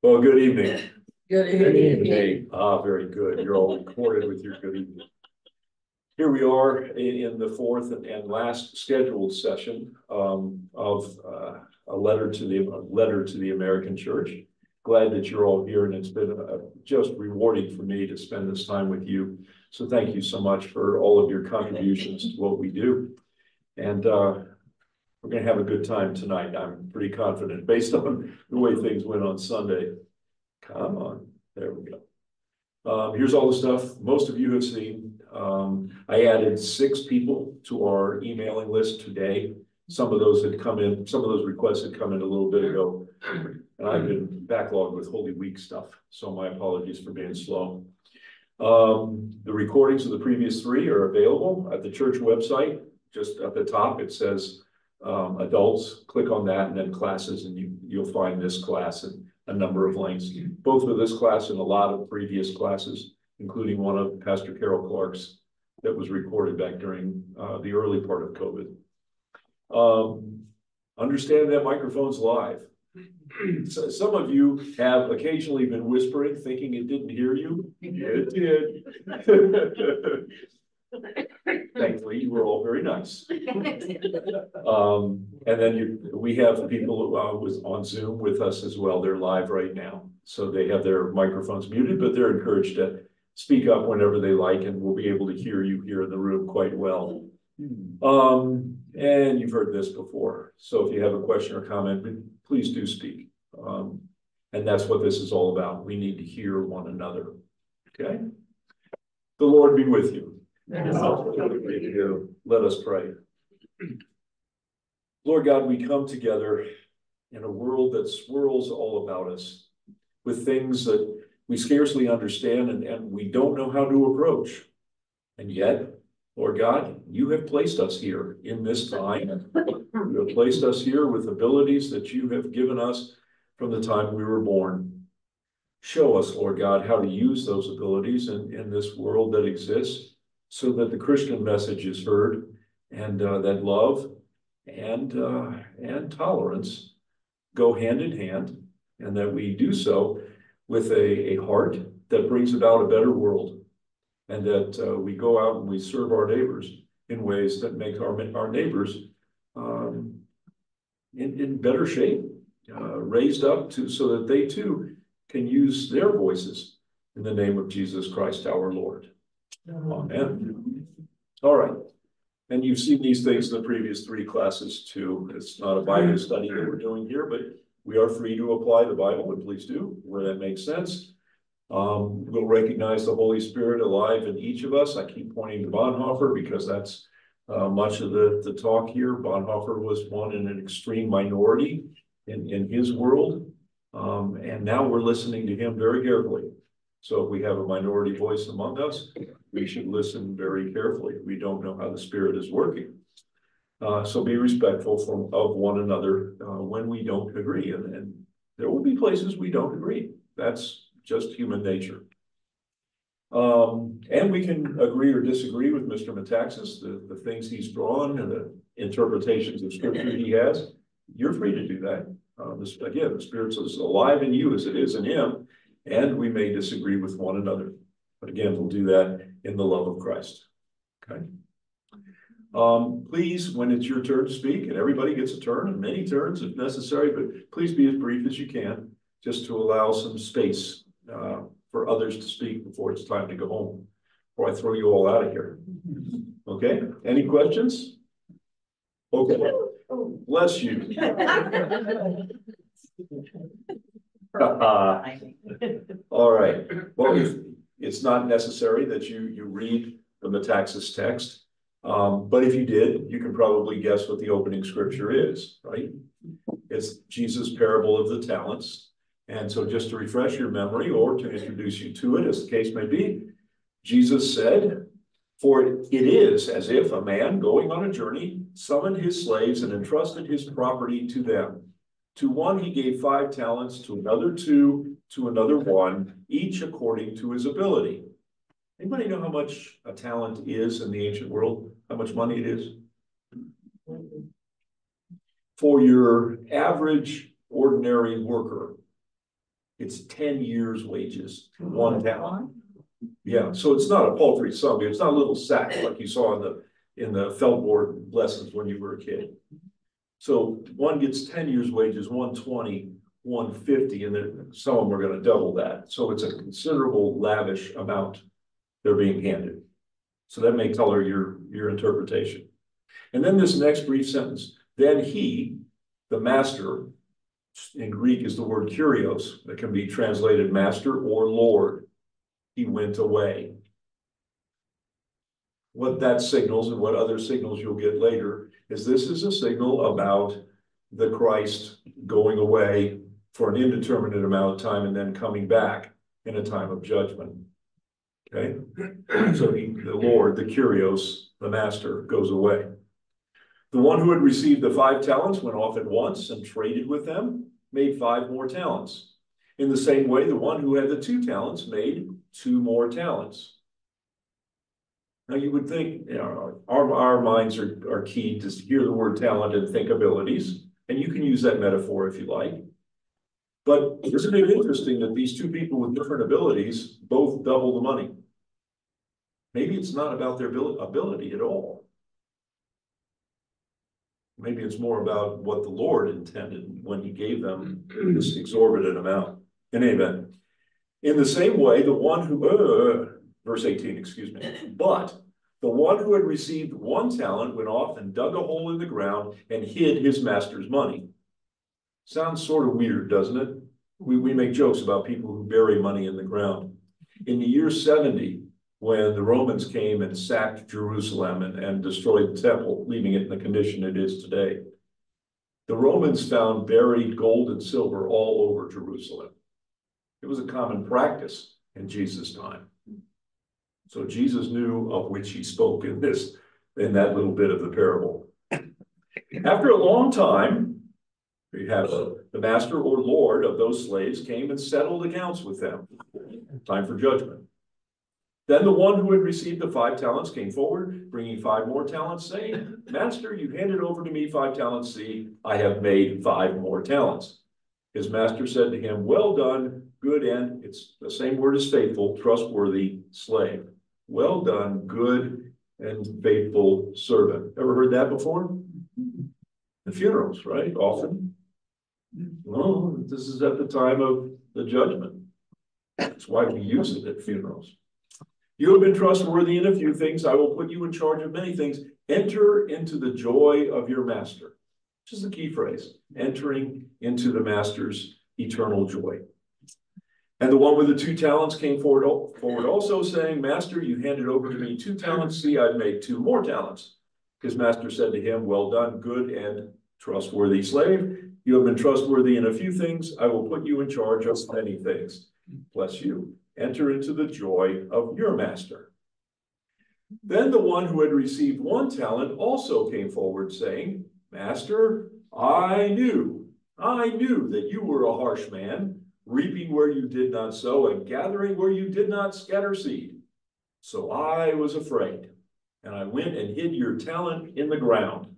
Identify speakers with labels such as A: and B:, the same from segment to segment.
A: Well, good evening.
B: Good
A: Hey, ah, very good. You're all recorded with your good evening. Here we are in, in the fourth and last scheduled session, um, of, uh, a letter to the, a letter to the American Church. Glad that you're all here and it's been, uh, just rewarding for me to spend this time with you. So thank you so much for all of your contributions to what we do. And, uh, we're gonna have a good time tonight. I'm pretty confident based on the way things went on Sunday. Come on, there we go. Um, here's all the stuff most of you have seen. Um, I added six people to our emailing list today. Some of those had come in, some of those requests had come in a little bit ago. And I've been backlogged with Holy Week stuff, so my apologies for being slow. Um, the recordings of the previous three are available at the church website. Just at the top, it says um, adults, click on that and then classes and you, you'll find this class and a number of links, both for this class and a lot of previous classes, including one of Pastor Carol Clark's that was recorded back during uh, the early part of COVID. Um, understand that microphone's live. So some of you have occasionally been whispering, thinking it didn't hear you. It did. Thankfully, you were all very nice. Um, and then you, we have people, who, uh, was on Zoom with us as well. They're live right now. So they have their microphones muted, but they're encouraged to speak up whenever they like and we'll be able to hear you here in the room quite well. Um, and you've heard this before. So if you have a question or comment, please do speak. Um, and that's what this is all about. We need to hear one another. Okay? The Lord be with you. Let us pray. Lord God, we come together in a world that swirls all about us with things that we scarcely understand and, and we don't know how to approach. And yet, Lord God, you have placed us here in this time. You have placed us here with abilities that you have given us from the time we were born. Show us, Lord God, how to use those abilities in, in this world that exists so that the Christian message is heard and uh, that love and uh, and tolerance go hand in hand and that we do so with a, a heart that brings about a better world and that uh, we go out and we serve our neighbors in ways that make our, our neighbors um, in, in better shape, uh, raised up to so that they too can use their voices in the name of Jesus Christ our Lord. Amen. All right. And you've seen these things in the previous three classes too. It's not a Bible study that we're doing here, but we are free to apply the Bible, and please do where that makes sense. Um, we'll recognize the Holy Spirit alive in each of us. I keep pointing to Bonhoeffer because that's uh, much of the, the talk here. Bonhoeffer was one in an extreme minority in, in his world. Um, and now we're listening to him very carefully. So if we have a minority voice among us, we should listen very carefully. We don't know how the Spirit is working. Uh, so be respectful from, of one another uh, when we don't agree. And, and there will be places we don't agree. That's just human nature. Um, and we can agree or disagree with Mr. Metaxas, the, the things he's drawn and the interpretations of scripture he has. You're free to do that. Uh, this, again, the Spirit is alive in you as it is in him and we may disagree with one another. But again, we'll do that in the love of Christ. Okay. Um, please, when it's your turn to speak, and everybody gets a turn and many turns if necessary, but please be as brief as you can, just to allow some space uh, for others to speak before it's time to go home, before I throw you all out of here. Okay, any questions? Okay, bless you. All right, well, it's not necessary that you, you read the Metaxas text. Um, but if you did, you can probably guess what the opening scripture is, right? It's Jesus' parable of the talents. And so just to refresh your memory or to introduce you to it, as the case may be, Jesus said, For it is as if a man going on a journey summoned his slaves and entrusted his property to them. To one he gave five talents, to another two, to another one, each according to his ability. Anybody know how much a talent is in the ancient world? How much money it is? For your average ordinary worker, It's ten years' wages, one talent. Yeah, so it's not a paltry sum, it's not a little sack like you saw in the, in the felt board lessons when you were a kid. So one gets ten years' wages, 120, 150, and then some of them are gonna double that, so it's a considerable lavish amount they're being handed. So that may color your, your interpretation. And then this next brief sentence, then he, the master, in Greek is the word kurios, that can be translated master or lord. He went away. What that signals and what other signals you'll get later is this is a signal about the Christ going away for an indeterminate amount of time and then coming back in a time of judgment. Okay, so he, the Lord, the Kurios, the master, goes away. The one who had received the five talents went off at once and traded with them, made five more talents. In the same way, the one who had the two talents made two more talents. Now you would think, you know, our, our minds are, are key to hear the word talent and think abilities, and you can use that metaphor if you like. But isn't it interesting that these two people with different abilities both double the money? Maybe it's not about their ability at all. Maybe it's more about what the Lord intended when he gave them this exorbitant amount. In any event, in the same way, the one who, uh, verse 18, excuse me, but the one who had received one talent went off and dug a hole in the ground and hid his master's money. Sounds sort of weird, doesn't it? We, we make jokes about people who bury money in the ground. In the year 70, when the Romans came and sacked Jerusalem and, and destroyed the temple, leaving it in the condition it is today. The Romans found buried gold and silver all over Jerusalem. It was a common practice in Jesus' time. So Jesus knew of which he spoke in this, in that little bit of the parable. After a long time, we have the master or lord of those slaves came and settled accounts with them. Time for judgment. Then the one who had received the five talents came forward, bringing five more talents, saying, Master, you handed over to me five talents. See, I have made five more talents. His master said to him, Well done, good and it's the same word as faithful, trustworthy slave. Well done, good and faithful servant. Ever heard that before? The funerals, right? Often. Well, this is at the time of the judgment. That's why we use it at funerals. You have been trustworthy in a few things. I will put you in charge of many things. Enter into the joy of your master. Which is the key phrase. Entering into the master's eternal joy. And the one with the two talents came forward, forward also saying, Master, you handed over to me two talents. See, I've made two more talents. His master said to him, Well done, good and trustworthy slave. You have been trustworthy in a few things. I will put you in charge of many things. Bless you enter into the joy of your master. Then the one who had received one talent also came forward, saying, Master, I knew, I knew that you were a harsh man, reaping where you did not sow and gathering where you did not scatter seed. So I was afraid, and I went and hid your talent in the ground.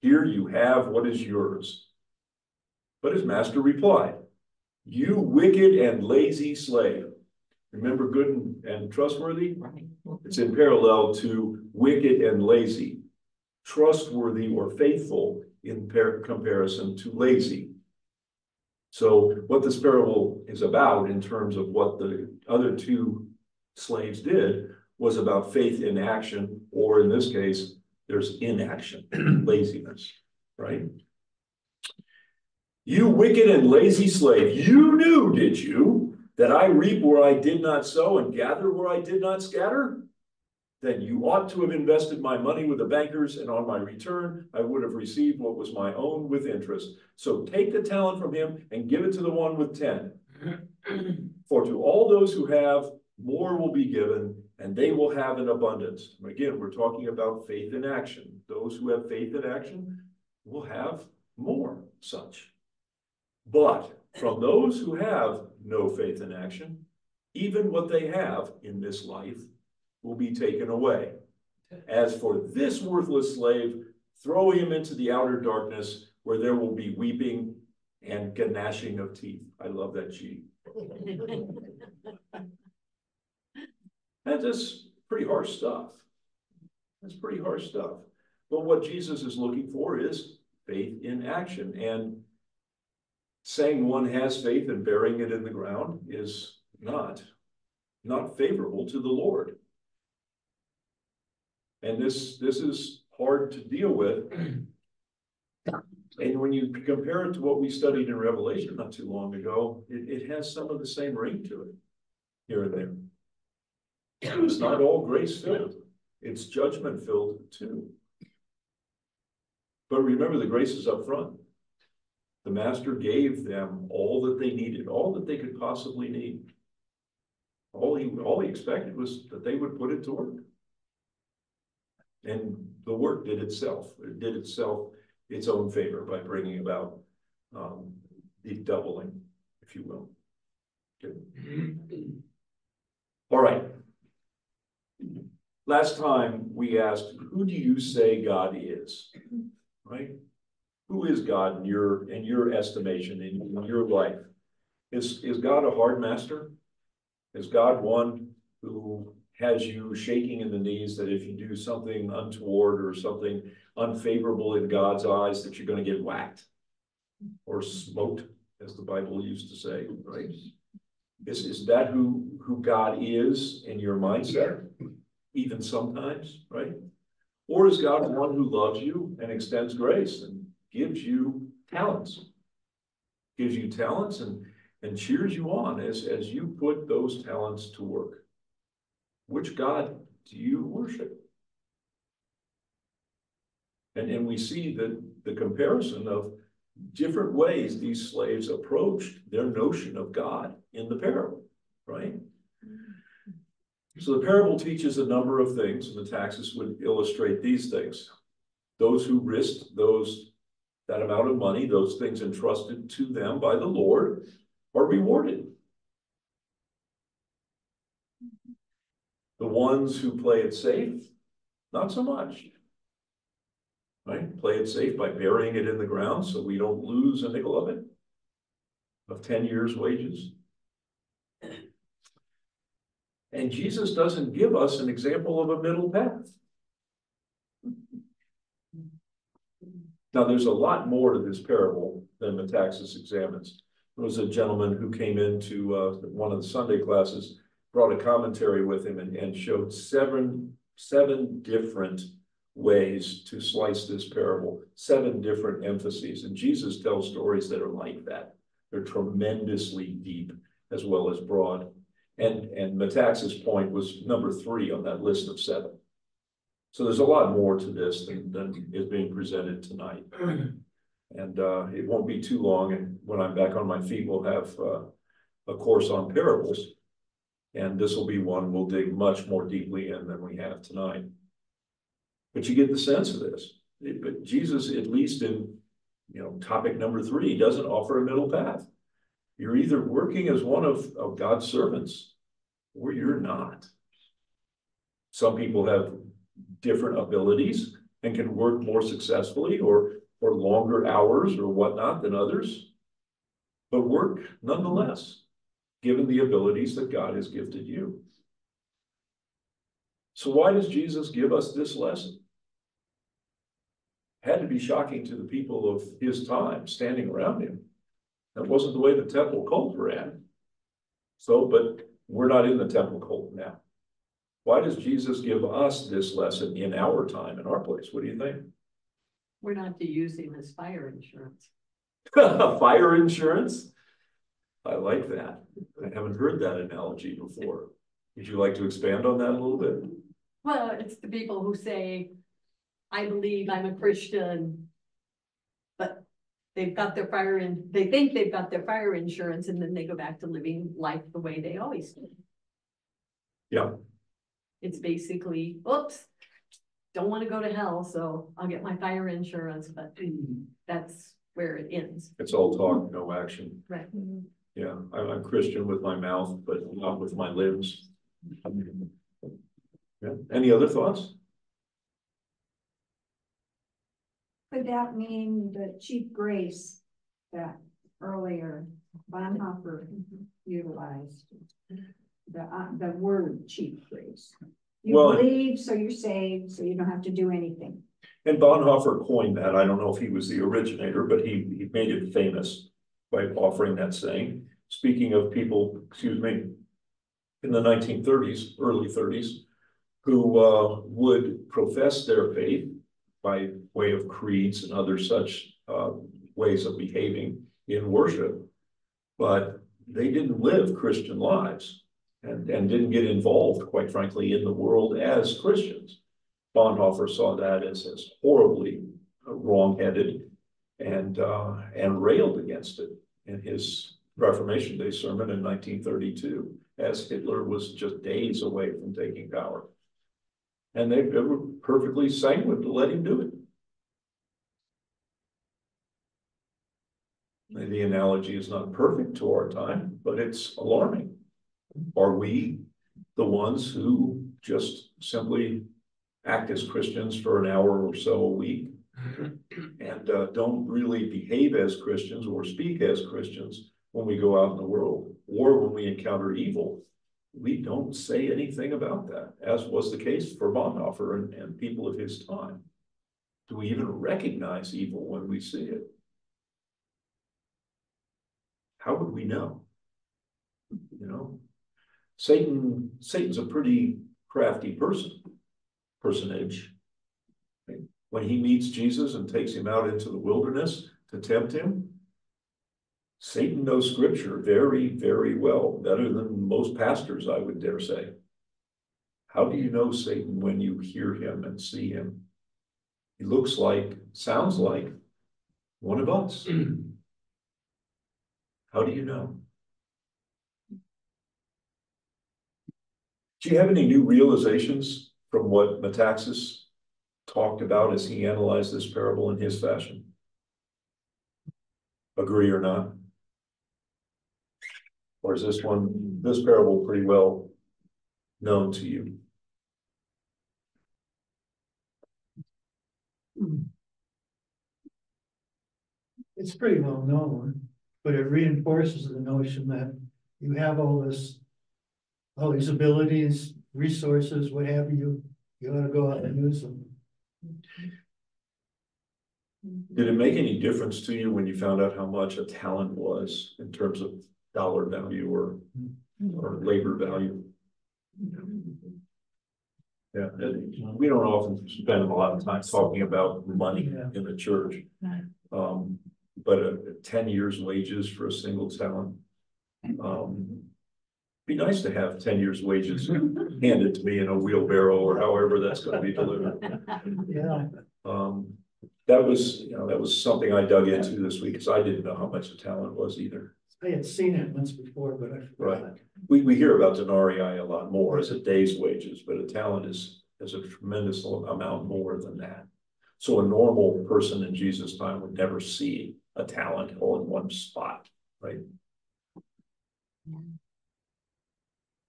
A: Here you have what is yours. But his master replied, You wicked and lazy slave. Remember good and, and trustworthy? It's in parallel to wicked and lazy. Trustworthy or faithful in comparison to lazy. So what this parable is about in terms of what the other two slaves did was about faith in action, or in this case, there's inaction, laziness, right? You wicked and lazy slave, you knew, did you, that I reap where I did not sow and gather where I did not scatter? Then you ought to have invested my money with the bankers, and on my return, I would have received what was my own with interest. So take the talent from him and give it to the one with ten. For to all those who have, more will be given, and they will have an abundance. Again, we're talking about faith in action. Those who have faith in action will have more such. But from those who have no faith in action, even what they have in this life will be taken away. As for this worthless slave, throw him into the outer darkness where there will be weeping and gnashing of teeth. I love that G. That's just pretty harsh stuff. That's pretty harsh stuff. But what Jesus is looking for is faith in action. And saying one has faith and burying it in the ground is not, not favorable to the Lord. And this, this is hard to deal with. And when you compare it to what we studied in Revelation not too long ago, it, it has some of the same ring to it here and there. It's not all grace filled, it's judgment filled too. But remember, the grace is up front. The master gave them all that they needed, all that they could possibly need. All he, all he expected was that they would put it to work. And the work did itself, it did itself its own favor by bringing about um, the doubling, if you will. Good. All right. Last time we asked, who do you say God is? Right? Who is God in your in your estimation, in, in your life? Is is God a hard master? Is God one who has you shaking in the knees that if you do something untoward or something unfavorable in God's eyes, that you're going to get whacked or smoked, as the Bible used to say, right? Is, is that who, who God is in your mindset, even sometimes, right? Or is God one who loves you and extends grace and gives you talents? Gives you talents and, and cheers you on as, as you put those talents to work. Which God do you worship? And, and we see the, the comparison of different ways these slaves approached their notion of God in the parable, right? So the parable teaches a number of things, and Metaxas would illustrate these things. Those who risked those that amount of money, those things entrusted to them by the Lord, are rewarded. The ones who play it safe, not so much. Right? Play it safe by burying it in the ground so we don't lose a nickel of it, of 10 years' wages. And Jesus doesn't give us an example of a middle path. Now, there's a lot more to this parable than Metaxas examines. There was a gentleman who came into uh, one of the Sunday classes, brought a commentary with him and, and showed seven, seven different ways to slice this parable, seven different emphases. And Jesus tells stories that are like that. They're tremendously deep as well as broad. And, and Metaxas' point was number three on that list of seven. So there's a lot more to this than, than is being presented tonight. And uh, it won't be too long. And when I'm back on my feet, we'll have uh, a course on parables. And this will be one we'll dig much more deeply in than we have tonight. But you get the sense of this. But Jesus, at least in you know topic number three, doesn't offer a middle path. You're either working as one of, of God's servants or you're not. Some people have different abilities and can work more successfully or or longer hours or whatnot than others, but work nonetheless, given the abilities that God has gifted you. So why does Jesus give us this lesson? had to be shocking to the people of his time standing around him. That wasn't the way the temple cult ran. So, but we're not in the temple cult now. Why does Jesus give us this lesson in our time, in our place? What do you think?
B: We're not to use him as fire insurance.
A: fire insurance? I like that. I haven't heard that analogy before. Would you like to expand on that a little bit?
B: Well, it's the people who say, I believe I'm a Christian. But they've got their fire in, they think they've got their fire insurance and then they go back to living life the way they always do.
A: Yeah.
B: It's basically, oops, don't want to go to hell, so I'll get my fire insurance, but hmm. that's where it ends.
A: It's all talk, no action.
B: Right. Mm-hmm.
A: Yeah, I'm, I'm Christian with my mouth, but not with my limbs. Yeah, any other thoughts?
C: Could that mean the cheap grace that earlier, Bonhoeffer utilized the, uh, the word cheap grace. You
A: Well-
C: believe, so you're saved, so you don't have to do anything.
A: And Bonhoeffer coined that. I don't know if he was the originator, but he, he made it famous by offering that saying. Speaking of people, excuse me, in the nineteen thirties, early thirties, who, uh, would profess their faith by way of creeds and other such, uh, ways of behaving in worship. But they didn't live Christian lives and, and didn't get involved, quite frankly, in the world as Christians. Bonhoeffer saw that as, as horribly wrongheaded and, uh, and railed against it in his Reformation Day sermon in nineteen thirty-two, as Hitler was just days away from taking power. And they, they were perfectly sanguine to let him do it. Maybe The analogy is not perfect to our time, but it's alarming. Are we the ones who just simply act as Christians for an hour or so a week? And uh, don't really behave as Christians or speak as Christians when we go out in the world, or when we encounter evil. We don't say anything about that, as was the case for Bonhoeffer and, and people of his time. Do we even recognize evil when we see it? How would we know? You know, Satan, Satan's a pretty crafty person, personage. When he meets Jesus and takes him out into the wilderness to tempt him, Satan knows scripture very, very well, better than most pastors, I would dare say. How do you know Satan when you hear him and see him? He looks like, sounds like one of us. How do you know? Do you have any new realizations from what Metaxas talked about as he analyzed this parable in his fashion? Agree or not? Or is this one, this parable pretty well known to you?
D: It's pretty well known, but it reinforces the notion that you have all this. All these abilities, resources, what have you, you ought to go out and use them.
A: Did it make any difference to you when you found out how much a talent was in terms of dollar value or, or labor value? Yeah, we don't often spend a lot of time talking about money in the church. Um, but a ten years wages for a single talent. Um, be nice to have ten years wages handed to me in a wheelbarrow or however that's gonna be delivered.
D: Yeah,
A: Um, that was, you know, that was something I dug into this week, because I didn't know how much the talent was either.
D: I had seen it once before, but I forgot.
A: We, we hear about denarii a lot more as a day's wages, but a talent is, is a tremendous amount more than that. So a normal person in Jesus' time would never see a talent all in one spot, right?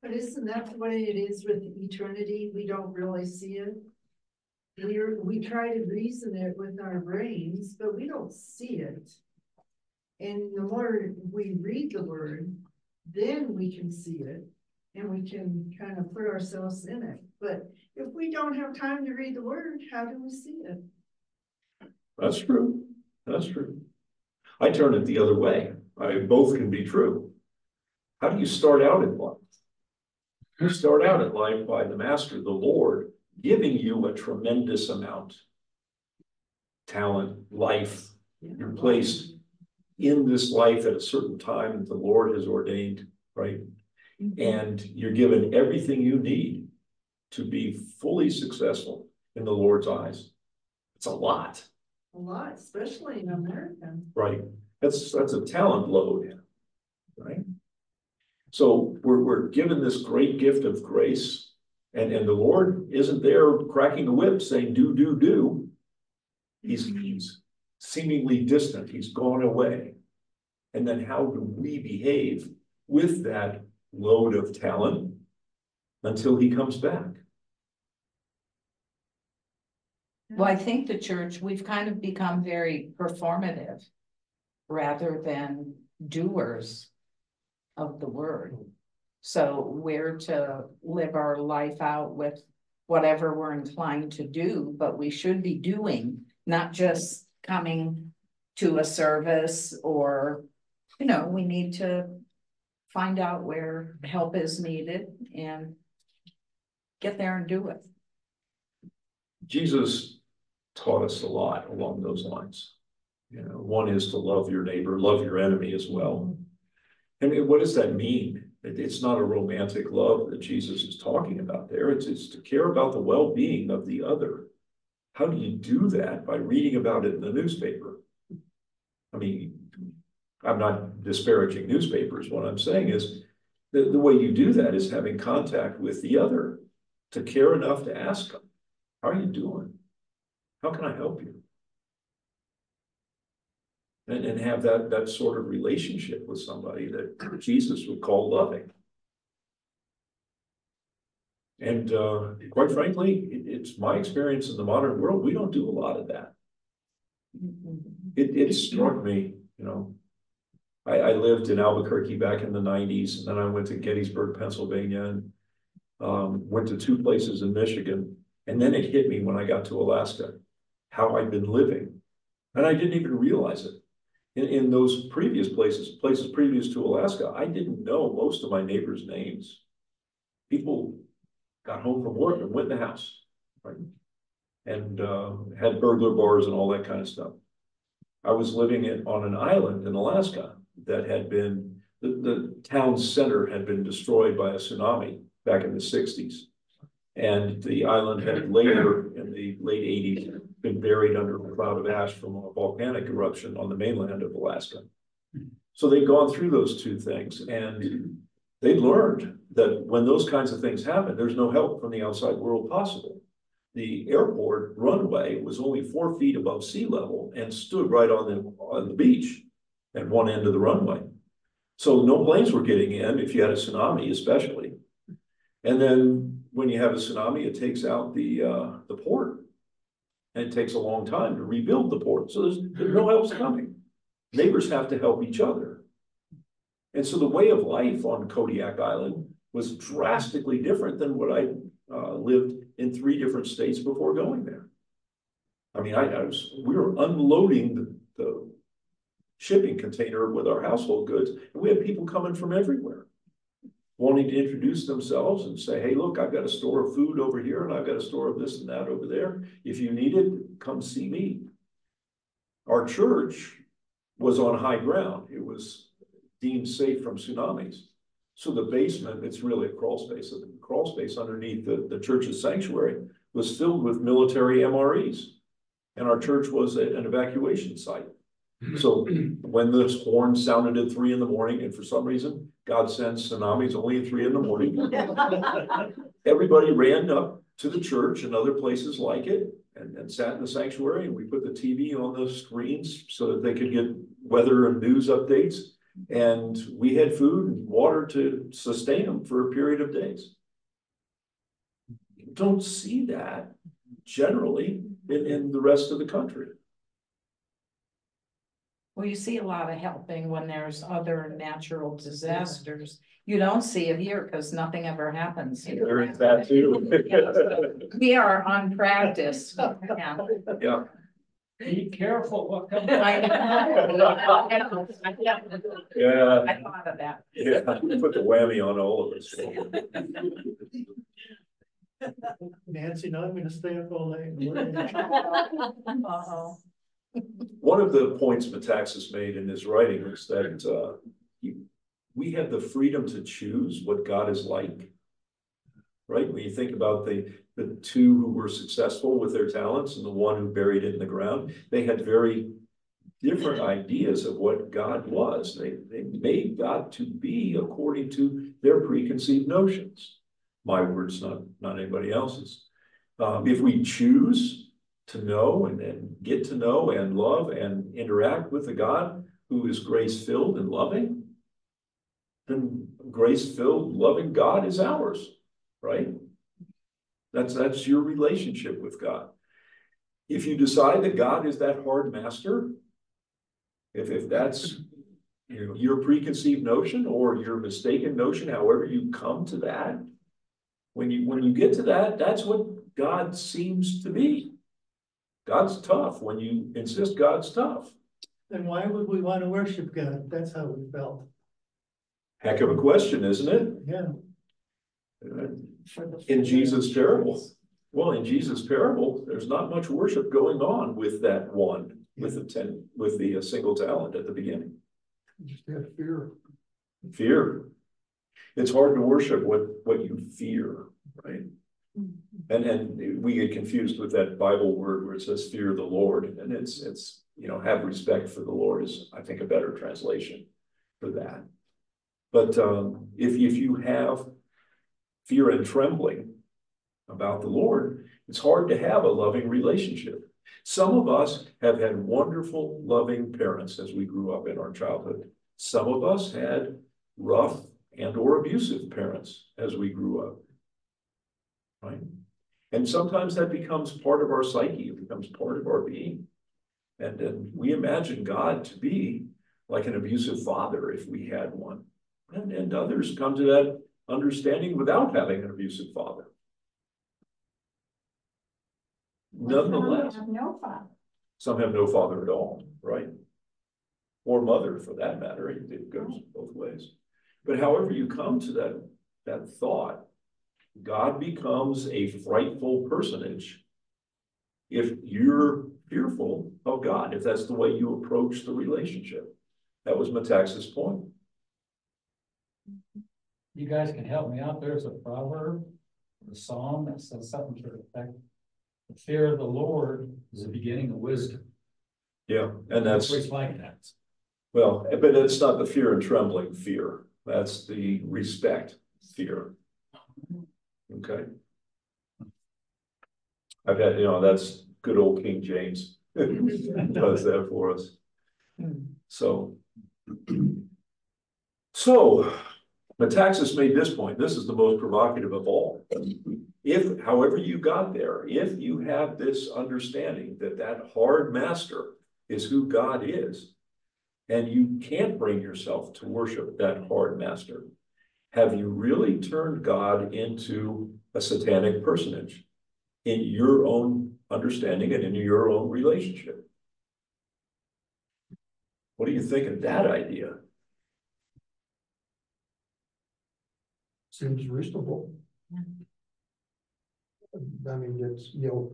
E: But isn't that the way it is with eternity? We don't really see it. We're, we try to reason it with our brains, but we don't see it. And the more we read the word, then we can see it. And we can kind of put ourselves in it. But if we don't have time to read the word, how do we see it?
A: That's true, that's true. I turn it the other way, I, both can be true. How do you start out in life? You start out in life by the master, the Lord, giving you a tremendous amount. Talent, life, you're placed in this life at a certain time that the Lord has ordained, right? Mm-hmm. And you're given everything you need to be fully successful in the Lord's eyes. It's a lot.
E: A lot, especially in America.
A: Right, that's, that's a talent load. Right? So we're, we're given this great gift of grace. And, and the Lord isn't there cracking a whip saying, do, do, do. He's, mm-hmm. he's seemingly distant, he's gone away. And then how do we behave with that load of talent until he comes back?
F: Well, I think the church, we've kind of become very performative. Rather than doers of the word. So we're to live our life out with whatever we're inclined to do, but we should be doing, not just coming to a service or, you know, we need to find out where help is needed and get there and do it.
A: Jesus taught us a lot along those lines. You know, one is to love your neighbor, love your enemy as well. I mean, what does that mean? It- it's not a romantic love that Jesus is talking about there. It's, it's to care about the well-being of the other. How do you do that? By reading about it in the newspaper. I mean, I'm not disparaging newspapers. What I'm saying is the, the way you do that is having contact with the other to care enough to ask them, how are you doing? How can I help you? And, and have that, that sort of relationship with somebody that Jesus would call loving. And, uh, quite frankly, it, it's my experience in the modern world, we don't do a lot of that. It, it struck me, you know. I, I lived in Albuquerque back in the nineties, and then I went to Gettysburg, Pennsylvania, and. Um, went to two places in Michigan, and then it hit me when I got to Alaska, how I'd been living. And I didn't even realize it. In, in those previous places, places previous to Alaska, I didn't know most of my neighbors' names. People got home from work and went in the house, right? And, uh, had burglar bars and all that kind of stuff. I was living in, on an island in Alaska that had been, the, the town center had been destroyed by a tsunami back in the sixties. And the island had later, late eighties, been buried under a cloud of ash from a volcanic eruption on the mainland of Alaska. So they'd gone through those two things and they'd learned that when those kinds of things happen, there's no help from the outside world possible. The airport runway was only four feet above sea level and stood right on the, on the beach at one end of the runway. So no planes were getting in if you had a tsunami especially. And then when you have a tsunami, it takes out the, uh, the port. And it takes a long time to rebuild the port, so there's, there's no help coming. Neighbors have to help each other. And so the way of life on Kodiak Island was drastically different than what I, uh, lived in three different states before going there. I mean, I, I was, we were unloading the, the shipping container with our household goods, and we had people coming from everywhere wanting to introduce themselves and say, hey, look, I've got a store of food over here and I've got a store of this and that over there. If you need it, come see me. Our church was on high ground. It was deemed safe from tsunamis. So the basement, it's really a crawl space. The crawl space underneath the, the church's sanctuary was filled with military MREs. And our church was an evacuation site. Mm-hmm. So when this horn sounded at three in the morning, and for some reason, God sends tsunamis only at three in the morning. Everybody ran up to the church and other places like it and, and sat in the sanctuary and we put the TV on the screens so that they could get weather and news updates. And we had food and water to sustain them for a period of days. You Don't see that generally in, in the rest of the country.
F: Well, you see a lot of helping when there's other natural disasters. You don't see it here because nothing ever happens. here.
A: There is that too.
F: We are unpracticed. Yeah.
A: Yeah.
G: Be careful what comes.
F: I know.
A: Yeah,
F: I thought of that.
A: yeah, put the whammy on all of us.
D: Nancy, now I'm gonna stay up all night.
F: Uh-oh.
A: One of the points Metaxas made in his writing was that, uh, we have the freedom to choose what God is like. Right? When you think about the, the two who were successful with their talents and the one who buried it in the ground, they had very different ideas of what God was. They, they made God to be according to their preconceived notions. My words, not, not anybody else's. Um, if we choose to know and then get to know and love and interact with a God who is grace filled and loving, then grace filled, loving God is ours, right? That's, that's your relationship with God. If you decide that God is that hard master, if, if that's your preconceived notion or your mistaken notion, however you come to that. When you, when you get to that, that's what God seems to be. God's tough when you insist God's tough.
D: Then why would we want to worship God? That's how we felt.
A: Heck of a question, isn't it?
D: Yeah.
A: Uh, In Jesus' parable. Well, in Jesus' parable, there's not much worship going on with that one, with the ten, with the uh, single talent at the beginning.
D: Just have fear.
A: Fear. It's hard to worship what, what you fear, right? And, and we get confused with that Bible word where it says fear the Lord, and it's, it's, you know, have respect for the Lord is, I think, a better translation for that. But, um, if, if you have fear and trembling about the Lord, it's hard to have a loving relationship. Some of us have had wonderful, loving parents as we grew up in our childhood. Some of us had rough and or abusive parents as we grew up. Right? And sometimes that becomes part of our psyche, it becomes part of our being. And then we imagine God to be like an abusive father if we had one. And, and others come to that understanding without having an abusive father. Nonetheless,
C: Have no father.
A: some have no father at all, right? Or mother for that matter, it it goes both ways. But however you come to that, that thought, God becomes a frightful personage. If you're fearful of God, if that's the way you approach the relationship. That was Metaxas point.
G: You guys can help me out. There's a proverb, a psalm that says something to the effect. The fear of the Lord is the beginning of wisdom.
A: Yeah, and that's,
G: It's like that.
A: well, but it's not the fear and trembling fear. That's the respect fear. Mm-hmm. Okay. I've had, you know, that's good old King James. Does that for us. So. So, Metaxas made this point, this is the most provocative of all. If, however you got there, if you have this understanding that that hard master is who God is. And you can't bring yourself to worship that hard master. Have you really turned God into a satanic personage? In your own understanding and in your own relationship? What do you think of that idea?
H: Seems reasonable. I mean, it's, you know,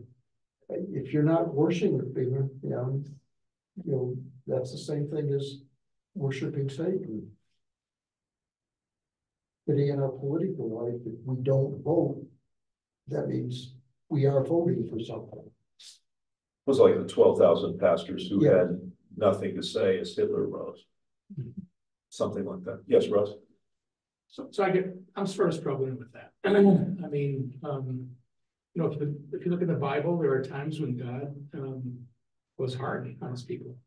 H: if you're not worshiping, you know, you know, that's the same thing as worshiping Satan. Today in our political life, if we don't vote, that means we are voting for something.
A: It was like the twelve thousand pastors who
H: Yeah.
A: had nothing to say as Hitler rose. Something like that. Yes, Russ?
I: So, so I get, I'm sort of struggling with that. I mean, um, you know, if you, if you look at the Bible, there are times when God, um, was hard on his people.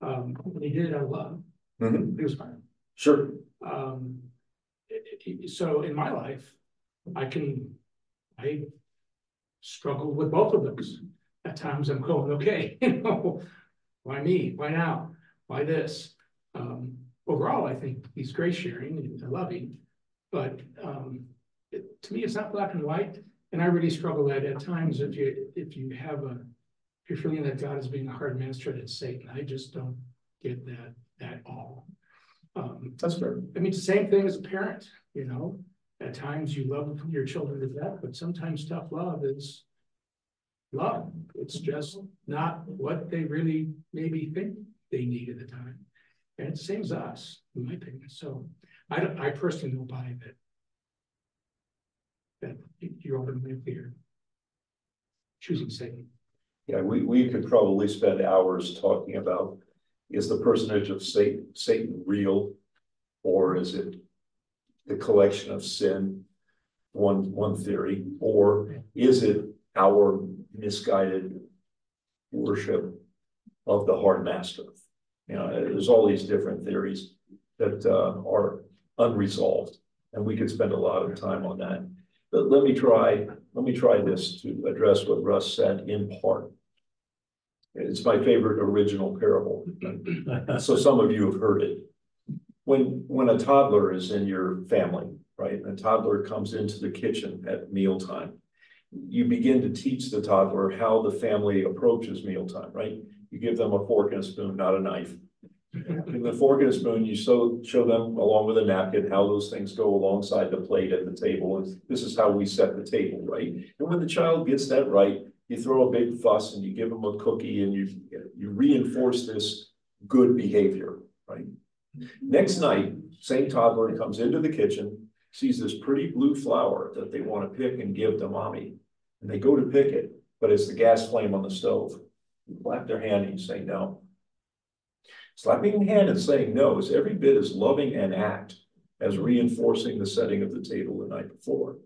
I: Um, and he did it out of love.
A: Mhm.
I: He was hard.
A: Sure.
I: Um, it- it- so in my life, I can, I struggle with both of those. At times I'm going, okay, you know, why me? Why now? Why this? Um, overall, I think he's grace sharing and loving, but, um, it, to me, it's not black and white. And I really struggle that at times if you, if you have a, if you're feeling that God is being a hard master it's Satan, I just don't get that at all. Um,
A: That's fair.
I: I mean, it's the same thing as a parent, you know, at times you love your children to death, but sometimes tough love is. Love, it's just not what they really maybe think they need at the time. And it's the same as us, in my opinion, so I don't, I personally don't buy that. That you're openly clear. Choosing Satan.
A: Yeah, we, we could probably spend hours talking about, is the personage of Satan, Satan real? Or is it the collection of sin? One, one theory, or is it our misguided worship of the hard master? You know, there's all these different theories that uh, are unresolved, and we could spend a lot of time on that. But let me try, let me try this to address what Russ said in part. It's my favorite original parable. So some of you have heard it. When, when a toddler is in your family, right, and a toddler comes into the kitchen at mealtime. You begin to teach the toddler how the family approaches mealtime, right? You give them a fork and a spoon, not a knife. In the fork and a spoon, you so, show them along with a napkin how those things go alongside the plate at the table, and this is how we set the table, right? And when the child gets that right, you throw a big fuss and you give them a cookie and you, you reinforce this good behavior, right? Next night, same toddler comes into the kitchen, sees this pretty blue flower that they want to pick and give to mommy. And they go to pick it, but it's the gas flame on the stove. You Slap their hand and you say no. Slapping the hand and saying no is every bit as loving an act as reinforcing the setting of the table the night before.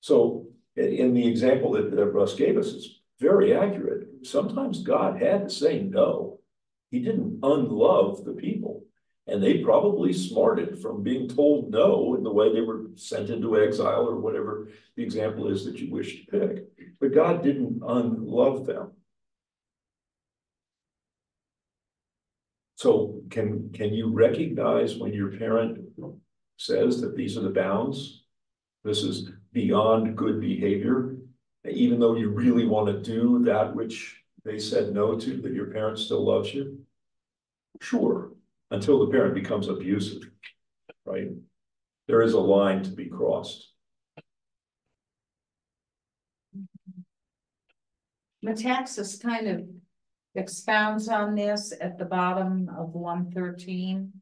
A: So in, the example that, that Russ gave us, it's very accurate. Sometimes God had to say no. He didn't unlove the people. And they probably smarted from being told no in the way they were sent into exile or whatever the example is that you wish to pick. But God didn't unlove them. So can, can you recognize when your parent says that these are the bounds? This is beyond good behavior, even though you really want to do that which they said no to, that your parent still loves you? Sure, until the parent becomes abusive, right? There is a line to be crossed.
F: Metaxas kind of expounds on this at the bottom of one thirteen.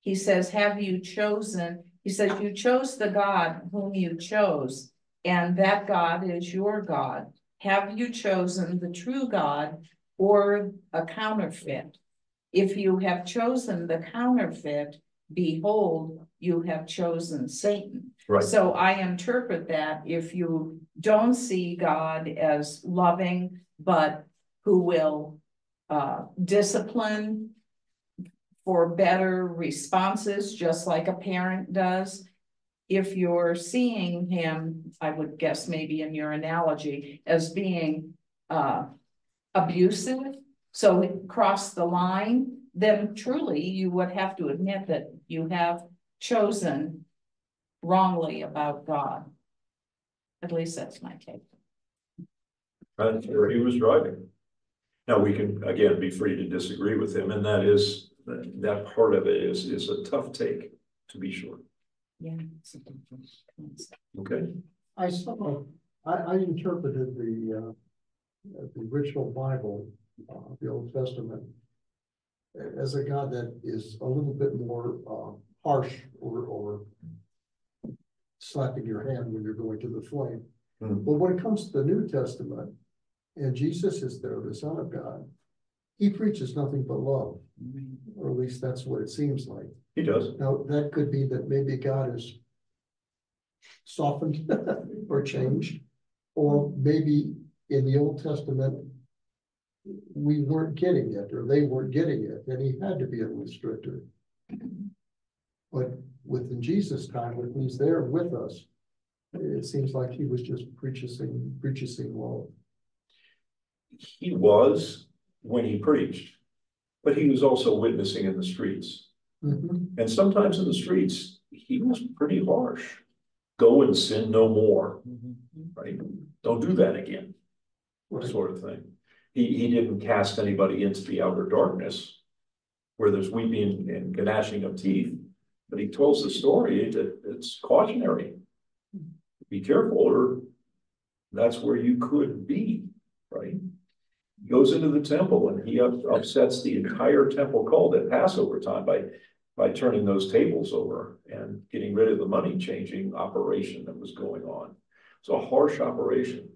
F: He says, have you chosen, he says, you chose the God whom you chose, and that God is your God. Have you chosen the true God or a counterfeit? If you have chosen the counterfeit, behold, you have chosen Satan.
A: Right.
F: So I interpret that if you don't see God as loving, but who will uh, discipline for better responses, just like a parent does. If you're seeing him, I would guess maybe in your analogy, as being uh, abusive, so it crossed the line, then truly you would have to admit that you have chosen wrongly about God. At least that's my take.
A: Where he was driving. Now, we can, again, be free to disagree with him, and that is, that part of it is, is a tough take, to be sure,
F: Yeah. it's a different concept.
A: okay?
H: I saw, I, I interpreted the, uh, the original Bible, uh, the Old Testament. As a God that is a little bit more, uh, harsh or, or. Slapping your hand when you're going to the flame.
A: Hmm.
H: But when it comes to the New Testament, and Jesus is there, the Son of God. He preaches nothing but love, or at least that's what it seems like.
A: He does,
H: Now, that could be that maybe God is softened or changed, or maybe in the Old Testament, we weren't getting it, or they weren't getting it, and he had to be a little stricter. But within Jesus' time, when he's there with us, it seems like he was just preaching, preaching love.
A: he was when he preached, but he was also witnessing in the streets.
H: Mhm.
A: And sometimes in the streets, he was pretty harsh. Go and sin no more, right? Don't do that again,
H: Right.
A: sort of thing. He, he didn't cast anybody into the outer darkness where there's weeping and gnashing of teeth, but he tells the story that it's cautionary. Be careful or that's where you could be, right? Goes into the temple and he up- upsets the entire temple cult at Passover time by, by turning those tables over and getting rid of the money changing operation that was going on. It's a harsh operation.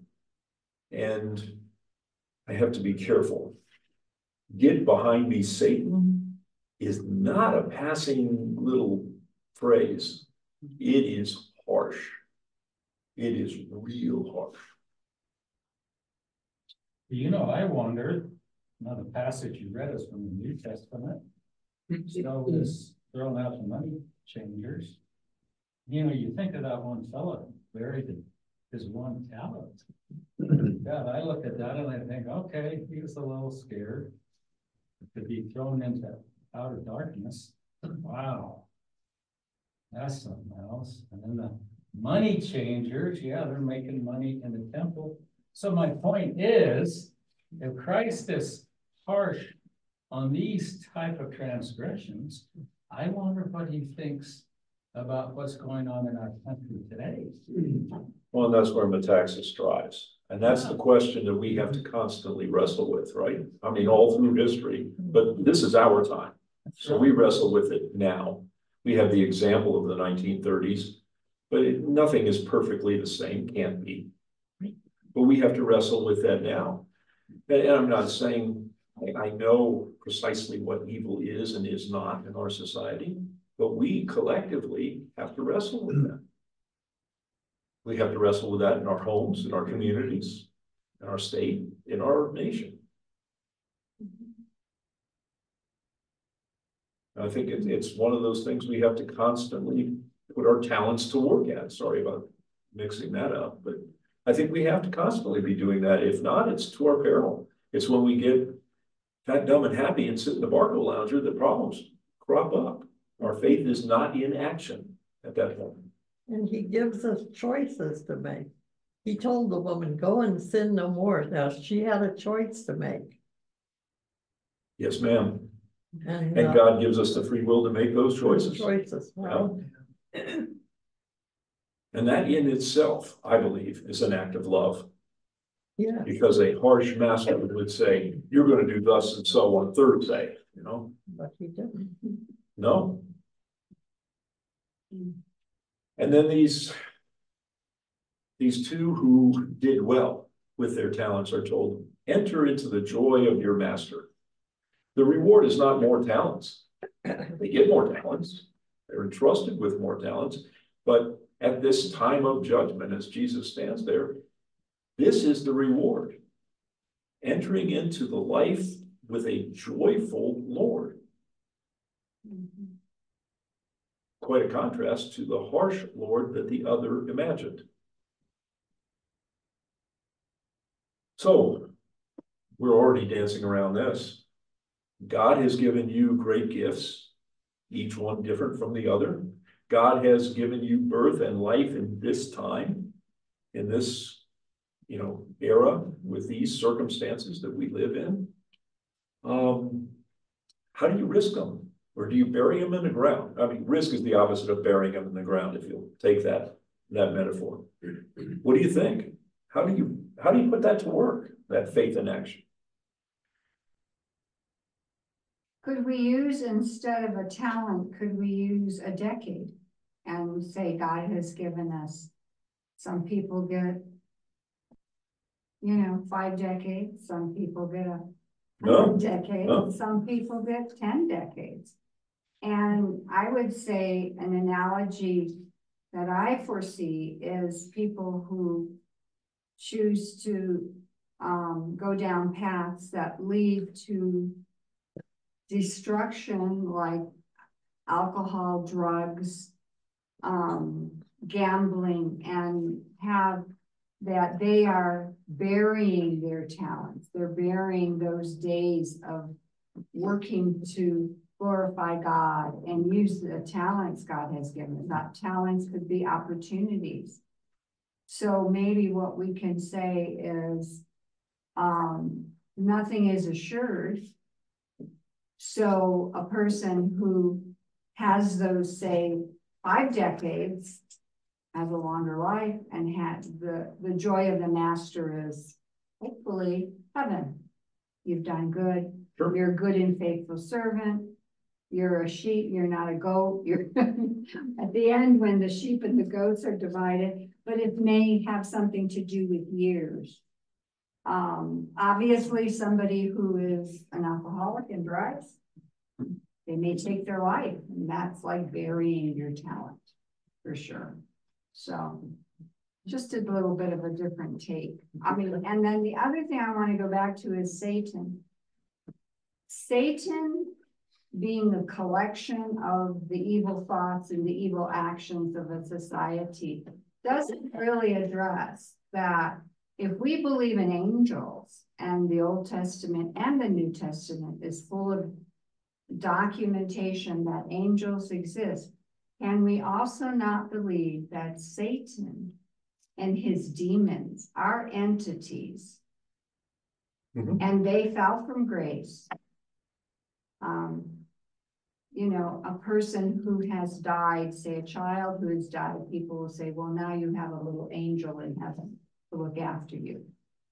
A: And I have to be careful. Get behind me, Satan is not a passing little phrase. It is harsh. It is real harsh.
G: You know, I wondered, another passage you read is from the New Testament. So this throwing out the money changers. You know, you think of that one fellow, the his one talent. God, I look at that and I think, okay, he was a little scared. To be thrown into outer darkness, wow. That's something else, and then the money changers, yeah, they're making money in the temple. So my point is, if Christ is harsh on these type of transgressions, I wonder what he thinks about what's going on in our country today.
A: Well, that's where Metaxas drives. And that's the question that we have to constantly wrestle with, right? I mean, all through history, but this is our time. So we wrestle with it now. We have the example of the nineteen thirties, but it- nothing is perfectly the same, can't be. But we have to wrestle with that now. And I'm not saying, I, I know precisely what evil is and is not in our society, but we collectively have to wrestle with that. We have to wrestle with that in our homes, in our communities, in our state, in our nation. I think it, it's one of those things we have to constantly put our talents to work at. Sorry about mixing that up, but I think we have to constantly be doing that. If not, it's to our peril. It's when we get fat, dumb and happy and sit in the Barcalounger that problems crop up. Our faith is not in action at that point.
J: And he gives us choices to make. He told the woman, go and sin no more. Now, she had a choice to make.
A: Yes, ma'am.
J: And,
A: And
J: uh,
A: God gives us the free will to make those choices.
J: Choices, well,
A: And that in itself, I believe, is an act of love,
J: yeah,
A: because a harsh master would say, you're gonna do thus and so on Thursday, you know?
J: but he didn't.
A: No. And then these. These two who did well with their talents are told, enter into the joy of your master. The reward is not more talents. They get more talents. They're entrusted with more talents. But at this time of judgment, as Jesus stands there, this is the reward. Entering into the life with a joyful Lord. Mm-hmm. Quite a contrast to the harsh Lord that the other imagined. So, we're already dancing around this. God has given you great gifts, each one different from the other. God has given you birth and life in this time, in this, you know, era with these circumstances that we live in. Um, how do you risk them? Or do you bury them in the ground? I mean, risk is the opposite of burying them in the ground, if you'll take that, that metaphor. What do you think? How do you, how do you put that to work, that faith in action?
C: Could we use, instead of a talent, could we use a decade? And say God has given us, some people get. You know, five decades, some people get a
A: No, no.
C: decade, some people get ten decades. And I would say an analogy that I foresee is people who choose to um, go down paths that lead to destruction like alcohol, drugs, um, gambling and have that they are burying their talents. They're burying those days of working to glorify God and use the talents God has given. Not talents could be opportunities. So maybe what we can say is, um, nothing is assured. So a person who has those, say, five decades has a longer life and had the, the joy of the master is hopefully heaven. You've done good.
A: Sure.
C: You're a good and faithful servant. You're a sheep, you're not a goat. You're at the end when the sheep and the goats are divided, but it may have something to do with years. Um, obviously, somebody who is an alcoholic and drugs, they may take their life, and that's like burying your talent, for sure. So, just a little bit of a different take. I mean, and then the other thing I want to go back to is Satan. Satan being the collection of the evil thoughts and the evil actions of a society doesn't really address that if we believe in angels and the Old Testament and the New Testament is full of documentation that angels exist, can we also not believe that Satan and his demons are entities?
A: Mhm.
C: And they fell from grace. Um, you know, a person who has died, say a child who has died, people will say, well, now you have a little angel in heaven to look after you.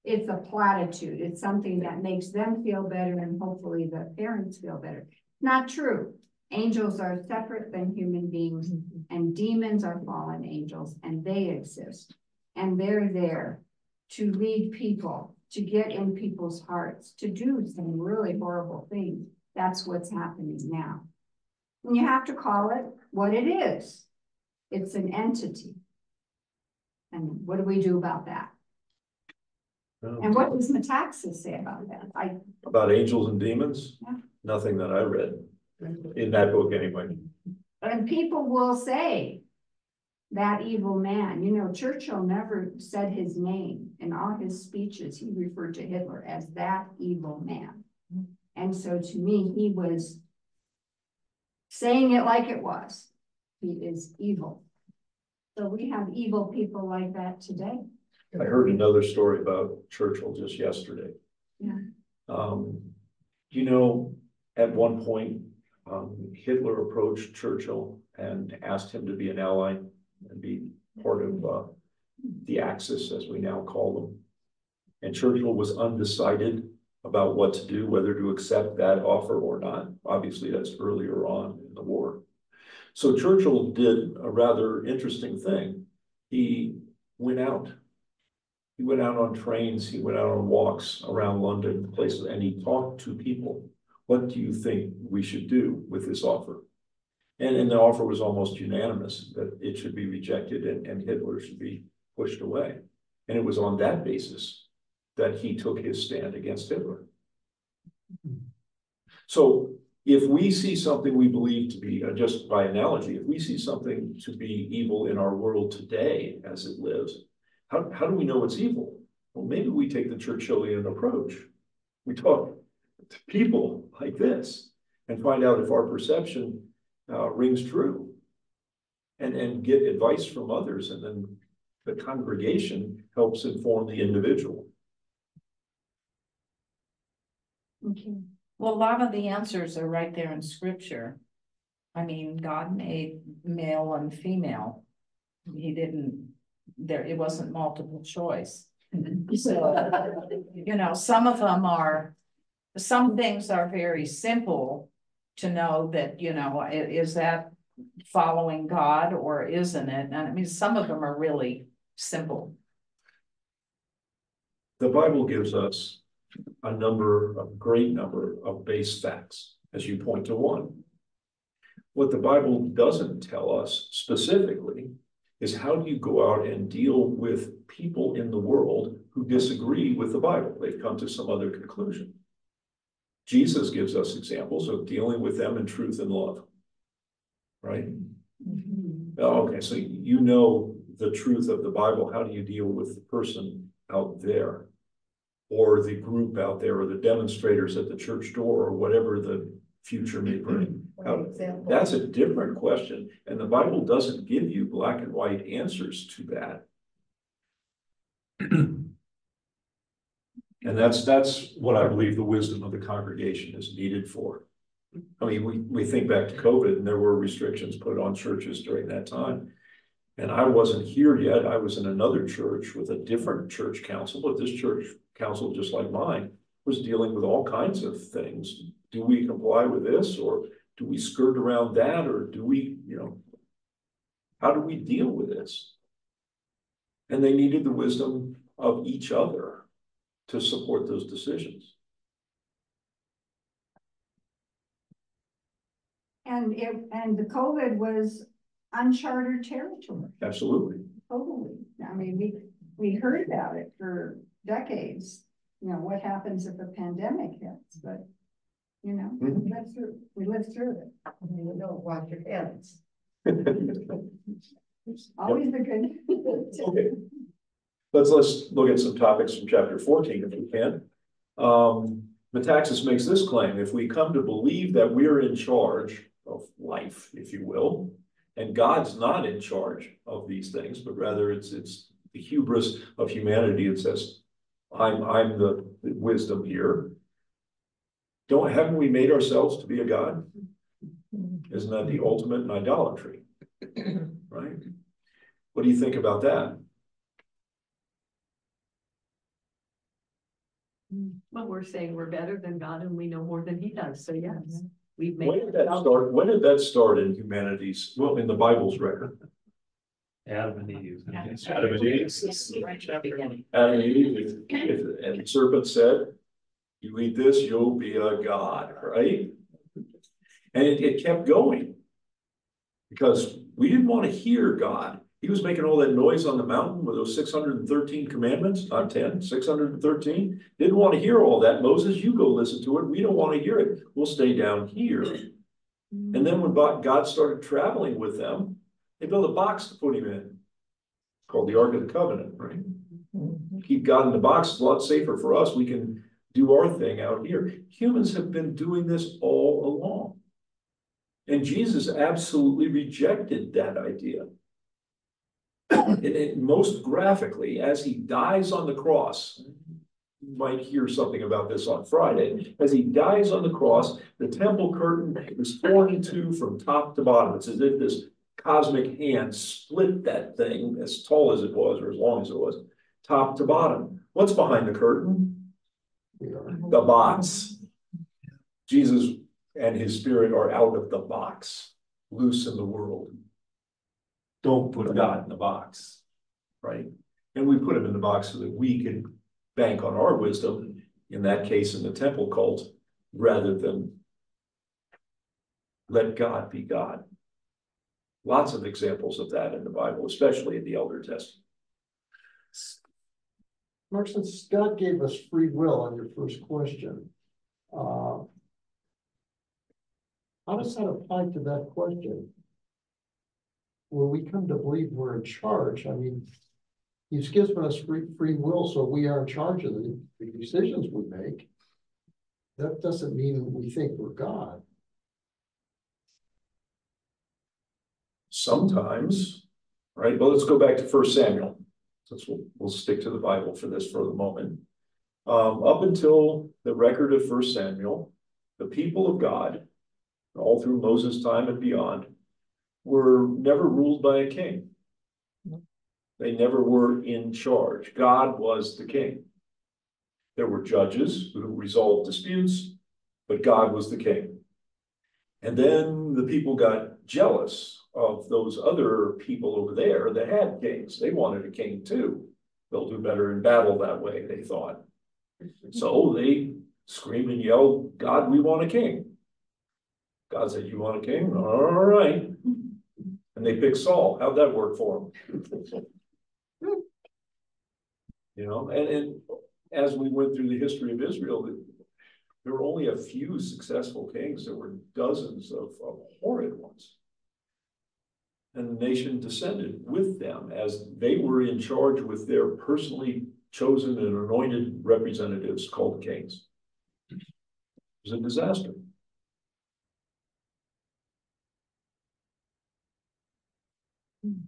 C: It's a platitude. It's something that makes them feel better and hopefully the parents feel better. Not true. Angels are separate than human beings mm-hmm. and demons are fallen angels and they exist. And they're there to lead people, to get in people's hearts, to do some really horrible things. That's what's happening now. And you have to call it what it is. It's an entity. And what do we do about that? And what does Metaxas say about that? I,
A: About angels and demons?
C: Yeah.
A: Nothing that I read, in that book anyway.
C: and people will say that evil man, you know, Churchill never said his name. In all his speeches, he referred to Hitler as that evil man. And so to me, he was saying it like it was. He is evil. So we have evil people like that today.
A: I heard another story about Churchill just yesterday.
C: Yeah.
A: Um, you know, at one point, um, Hitler approached Churchill and asked him to be an ally and be part of, uh, the Axis, as we now call them. And Churchill was undecided about what to do, whether to accept that offer or not. Obviously, that's earlier on in the war. So Churchill did a rather interesting thing. He went out he went out on trains, he went out on walks around London, places, and he talked to people. What do you think we should do with this offer? And, and the offer was almost unanimous that it should be rejected and, and Hitler should be pushed away. And it was on that basis that he took his stand against Hitler. So if we see something we believe to be, uh, just by analogy, if we see something to be evil in our world today as it lives, how, how do we know it's evil? Well, maybe we take the Churchillian approach. We talk to people like this and find out if our perception uh, rings true. And, and get advice from others and then the congregation helps inform the individual.
C: Okay.
F: Well, a lot of the answers are right there in scripture. I mean, God made male and female. He didn't, there, it wasn't multiple choice. So, you know, some of them are, some things are very simple to know that, you know, is that following God or isn't it? And I mean, some of them are really simple.
A: The Bible gives us a number, a great number of base facts, as you point to one. What the Bible doesn't tell us specifically is how do you go out and deal with people in the world who disagree with the Bible? They've come to some other conclusion. Jesus gives us examples of dealing with them in truth and love. Right? Mm-hmm. Oh, Okay, so you know the truth of the Bible. How do you deal with the person out there? Or the group out there, or the demonstrators at the church door, or whatever the future may bring? How- That's a different question, and the Bible doesn't give you black and white answers to that. And that's, that's what I believe the wisdom of the congregation is needed for. I mean, we, we think back to COVID and there were restrictions put on churches during that time. And I wasn't here yet. I was in another church with a different church council, but this church council, just like mine, was dealing with all kinds of things. Do we comply with this or do we skirt around that or do we, you know? How do we deal with this? And they needed the wisdom of each other to support those decisions.
C: And it, and the COVID was uncharted territory,
A: Absolutely.
C: totally. I mean, we, we heard about it for decades. You know, what happens if a pandemic hits, but, you know, we
A: Mhm.
C: lived through, we lived through it.
J: I mean, You don't wash your hands.
C: Always a good.
A: Okay. Let's, let's look at some topics from chapter fourteen if we can. Um, Metaxas makes this claim, if we come to believe that we're in charge of life, if you will. And God's not in charge of these things, but rather it's, it's the hubris of humanity. It says, I'm, I'm the the wisdom here. Don't, haven't we made ourselves to be a God? Isn't that the ultimate in idolatry? Right? What do you think about that?
B: Well, we're saying we're better than God and we know more than he does, so yes. Mm-hmm.
A: We've
B: made.
A: When did that start, when did that start in humanity's, well, in the Bible's record?
G: Adam and Eve.
A: Adam and Eve.
F: The.
A: Adam and Eve, if- if- and the serpent said, you eat this, you'll be a god, right? And it, it kept going. Because we didn't want to hear God. He was making all that noise on the mountain with those six hundred and thirteen commandments, not 10, 613. Didn't want to hear all that. Moses, you go listen to it. We don't want to hear it. We'll stay down here. And then when God started traveling with them, they built a box to put him in. Called the Ark of the Covenant, right? Keep God in the box, it's a lot safer for us. We can do our thing out here. Humans have been doing this all along. And Jesus absolutely rejected that idea. And it most graphically, as he dies on the cross, you might hear something about this on Friday. As he dies on the cross, the temple curtain is torn in two from top to bottom. It's as if this cosmic hand split that thing as tall as it was, or as long as it was, top to bottom. What's behind the curtain? The box. Jesus and his spirit are out of the box, loose in the world. Don't put God in the box, right? And we put him in the box so that we can bank on our wisdom, in that case, in the temple cult, rather than let God be God. Lots of examples of that in the Bible, especially in the Elder Testament.
H: Mark, since God gave us free will on your first question. uh, How does that apply to that question? When we come to believe we're in charge, I mean. He's given us free, free will, so we are in charge of the, the decisions we make. That doesn't mean we think we're God.
A: Sometimes, right, well, let's go back to First Samuel. Since we'll, we'll stick to the Bible for this for the moment. Um, up until the record of First Samuel, the people of God, all through Moses' time and beyond, were never ruled by a king. Mm-hmm. They never were in charge. God was the king. There were judges who resolved disputes, but God was the king. And then the people got jealous of those other people over there that had kings. They wanted a king too. They'll do better in battle that way, they thought. Mm-hmm. So they screamed and yelled, God, we want a king. God said, you want a king? All right. Mm-hmm. And they picked Saul. How'd that work for them? You know, and, and as we went through the history of Israel, there were only a few successful kings. There were dozens of, of horrid ones. And the nation descended with them as they were in charge with their personally chosen and anointed representatives called kings. It was a disaster.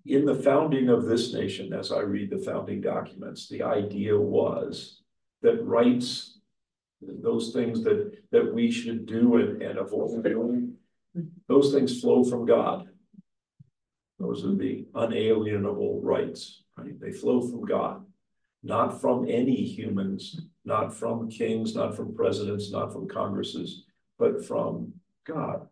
A: In the founding of this nation, as I read the founding documents, the idea was that rights, those things that, that we should do and, and avoid doing, those things flow from God. Those are the unalienable rights, right? They flow from God, not from any humans, not from kings, not from presidents, not from congresses, but from God.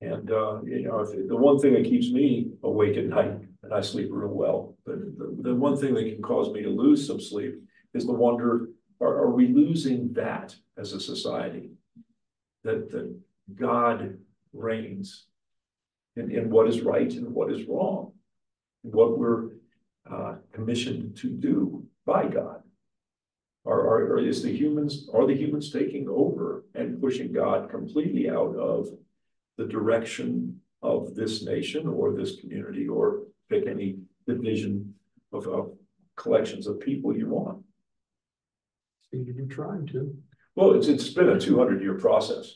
A: And, uh, you know, if, the one thing that keeps me awake at night, and I sleep real well, but the, the one thing that can cause me to lose some sleep is the wonder, are, are we losing that as a society? That, that God reigns in, in what is right and what is wrong, and what we're uh, commissioned to do by God. Are, are, are- is the humans, are the humans taking over and pushing God completely out of the direction of this nation or this community or pick any division of, of collections of people you want.
H: Seem to be trying to.
A: Well, it's, it's been a two hundred year process.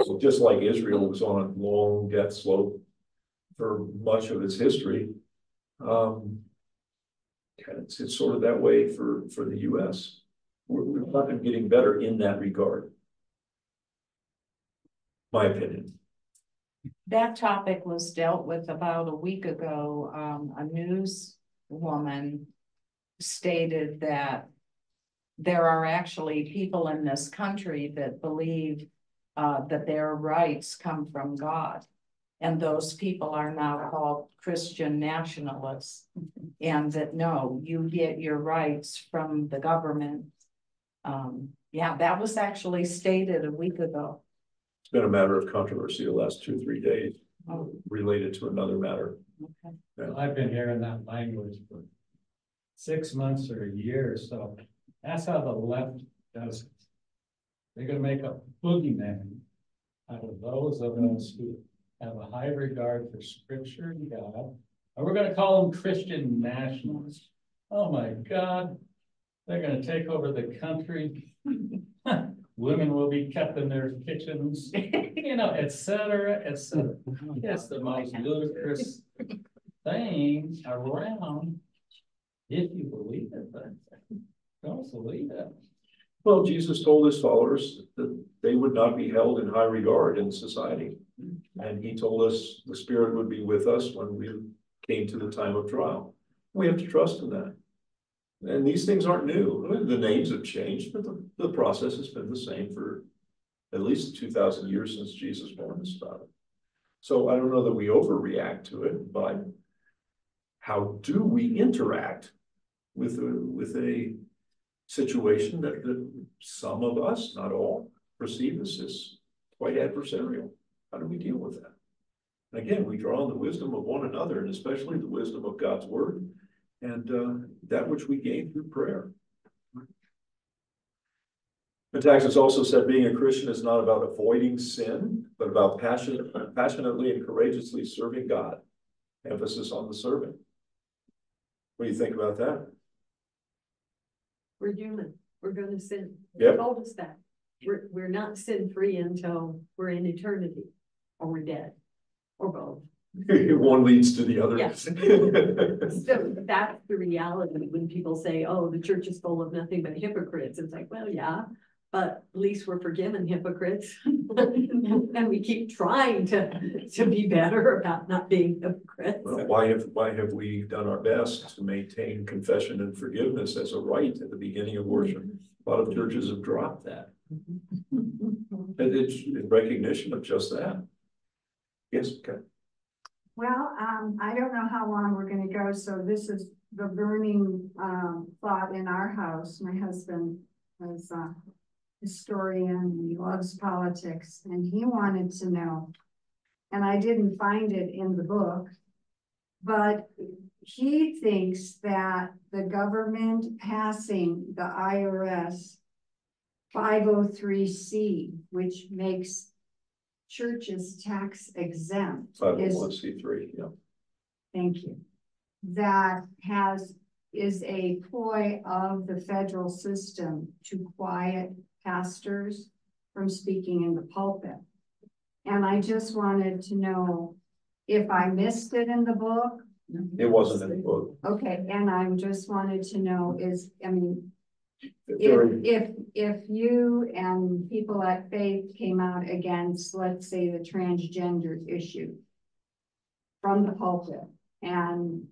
A: So Just like Israel was on a long death slope for much of its history. Um. It's, it's sort of that way for, for the US. We're, we're not getting better in that regard. My opinion.
F: That topic was dealt with about a week ago. Um, a newswoman stated that there are actually people in this country that believe uh, that their rights come from God. And those people are now called Christian nationalists. And that, no, you get your rights from the government. Um, yeah, that was actually stated a week ago.
A: It's been a matter of controversy the last two, three days
F: Oh,
A: related to another matter.
F: okay.
G: I've been hearing that language for six months or a year, so that's how the left does it. They're gonna make a boogeyman out of those of us who have a high regard for scripture and God. And we're gonna call them Christian nationalists. Oh my God, they're gonna take over the country. Women will be kept in their kitchens, you know, et cetera, et cetera. It's the most ludicrous thing around. If you believe it, but don't believe it.
A: Well, Jesus told his followers that they would not be held in high regard in society. And he told us the Spirit would be with us when we came to the time of trial. We have to trust in that. And these things aren't new. The names have changed, but the, the process has been the same for at least two thousand years since Jesus us about it. So I don't know that we overreact to it, but how do we interact with a, with a situation that, that some of us, not all, perceive as, as quite adversarial. How do we deal with that? And again, we draw on the wisdom of one another and especially the wisdom of God's word and uh, that which we gain through prayer. Metaxas also said being a Christian is not about avoiding sin, but about passion, passionately and courageously serving God. Emphasis on the serving. What do you think about that?
B: We're human, we're gonna sin.
A: Yep.
B: Told us that. We're, we're not sin-free until we're in eternity, or we're dead, or both.
A: One leads to the other.
B: Yes. So that's the reality when people say, oh, the church is full of nothing but hypocrites. It's like, well, yeah. But at least we're forgiven hypocrites. And we keep trying to, to be better about not being hypocrites.
A: Well, why have, why have we done our best to maintain confession and forgiveness as a right at the beginning of worship? A lot of churches have dropped that. Mm-hmm. And it's in recognition of just that. Yes, okay.
C: Well, um, I don't know how long we're gonna go, so this is the burning, um, thought in our house. My husband was a historian, he loves politics, and he wanted to know. And I didn't find it in the book. But he thinks that the government passing the IRS five oh three C, which makes churches tax exempt.
A: Five oh
C: is-
A: one C three, yeah.
C: Thank you. That has, is a ploy of the federal system to quiet pastors from speaking in the pulpit. And I just wanted to know if I missed it in the book.
A: It wasn't in the book.
C: Okay, and I just wanted to know is, I mean, if, if, if you and people at Faith came out against, let's say, the transgender issue from the pulpit, and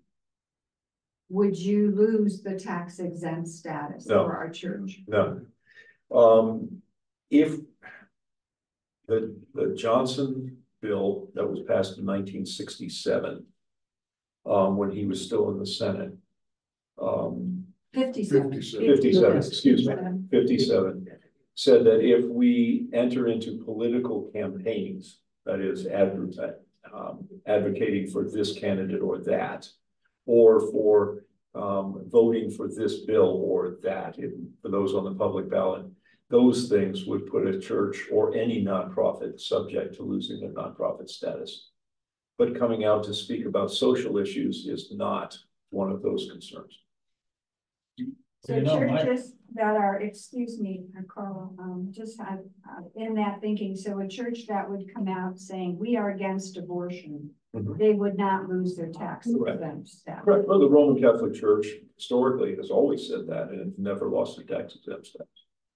C: would you lose the tax exempt status
A: No.
C: for our church?
A: No. Um, if the, the Johnson bill that was passed in nineteen sixty-seven, um, when he was still in the Senate, um,
C: Fifty-seven.
A: fifty-seven, excuse me, fifty-seven, said that if we enter into political campaigns, that is um, advocating for this candidate or that, or for um, voting for this bill or that, if- for those on the public ballot, those things would put a church or any nonprofit subject to losing their nonprofit status. But coming out to speak about social issues is not one of those concerns.
C: So
G: You know, my-
C: churches that are, excuse me, Carl, um, just uh, uh, in that thinking, so a church that would come out saying, we are against abortion.
A: Mhm.
C: They would not lose their tax
A: Correct.
C: exempt status.
A: Correct, well, the Roman Catholic Church historically has always said that and never lost a tax exempt status.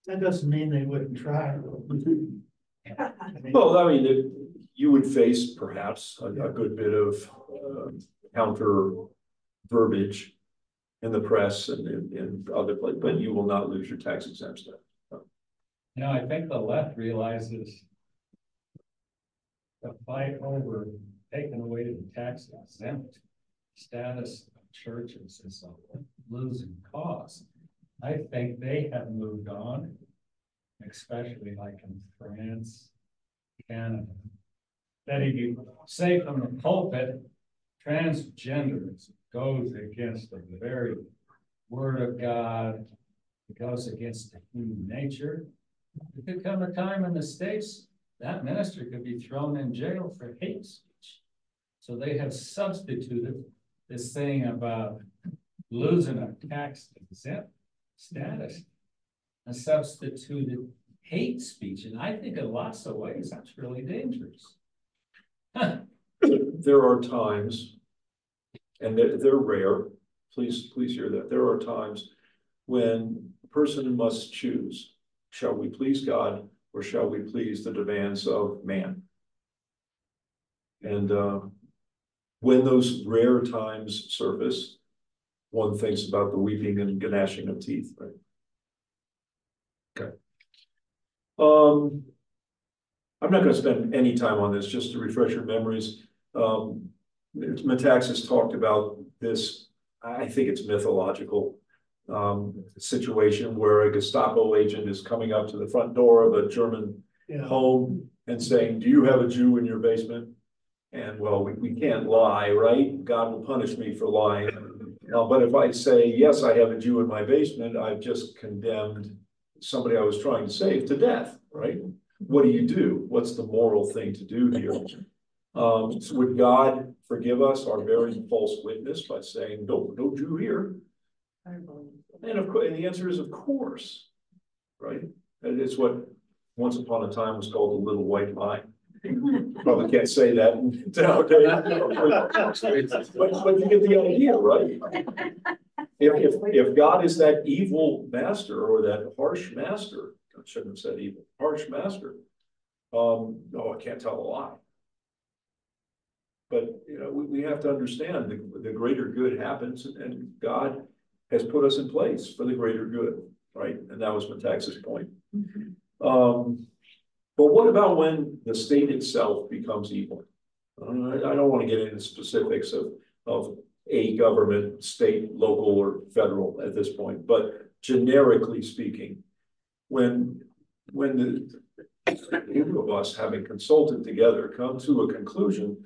D: That doesn't mean they wouldn't try. I mean,
A: Well, I mean, it- you would face perhaps a, a good bit of, uh, counter verbiage in the press and in, in other places, but you will not lose your tax exempt status.
G: Know, I think the left realizes. The fight over taking away the tax exempt status of churches is a losing cause. I think they have moved on. Especially like in France, Canada. That if you say from the pulpit, transgenderism goes against the very word of God. It goes against the human nature. There could come a time in the States, that minister could be thrown in jail for hate speech. So they have substituted this thing about losing a tax exempt status. And substituted hate speech, and I think in lots of ways, that's really dangerous.
A: There are times, and they're, they're rare, please, please hear that, there are times when a person must choose. Shall we please God or shall we please the demands of man? And, uh, when those rare times surface, one thinks about the weeping and gnashing of teeth, right? Okay. Um, I'm not gonna spend any time on this, just to refresh your memories. Um, Metaxas talked about this, I think it's mythological. Um, situation where a Gestapo agent is coming up to the front door of a German
D: Yeah,
A: home and saying, do you have a Jew in your basement? And well, we, we can't lie, right? God will punish me for lying. Uh, but if I say, yes, I have a Jew in my basement, I've just condemned somebody I was trying to save to death, right? What do you do? What's the moral thing to do here? Um, so would God forgive us our bearing false witness by saying, no, no Jew here? And of course, and the answer is of course, right? And it's what once upon a time was called the little white lie. Probably can't say that nowadays. But, but you get the idea, right? If, if, if God is that evil master or that harsh master, I shouldn't have said evil, harsh master. Um, no, I can't tell a lie. But, you know, we, we have to understand the, the greater good happens and God has put us in place for the greater good, right? And that was Metaxas point. Um, but what about when the state itself becomes evil? I, I don't want to get into specifics of, of a government, state, local, or federal at this point, but generically speaking, when, when the group of us having consulted together come to a conclusion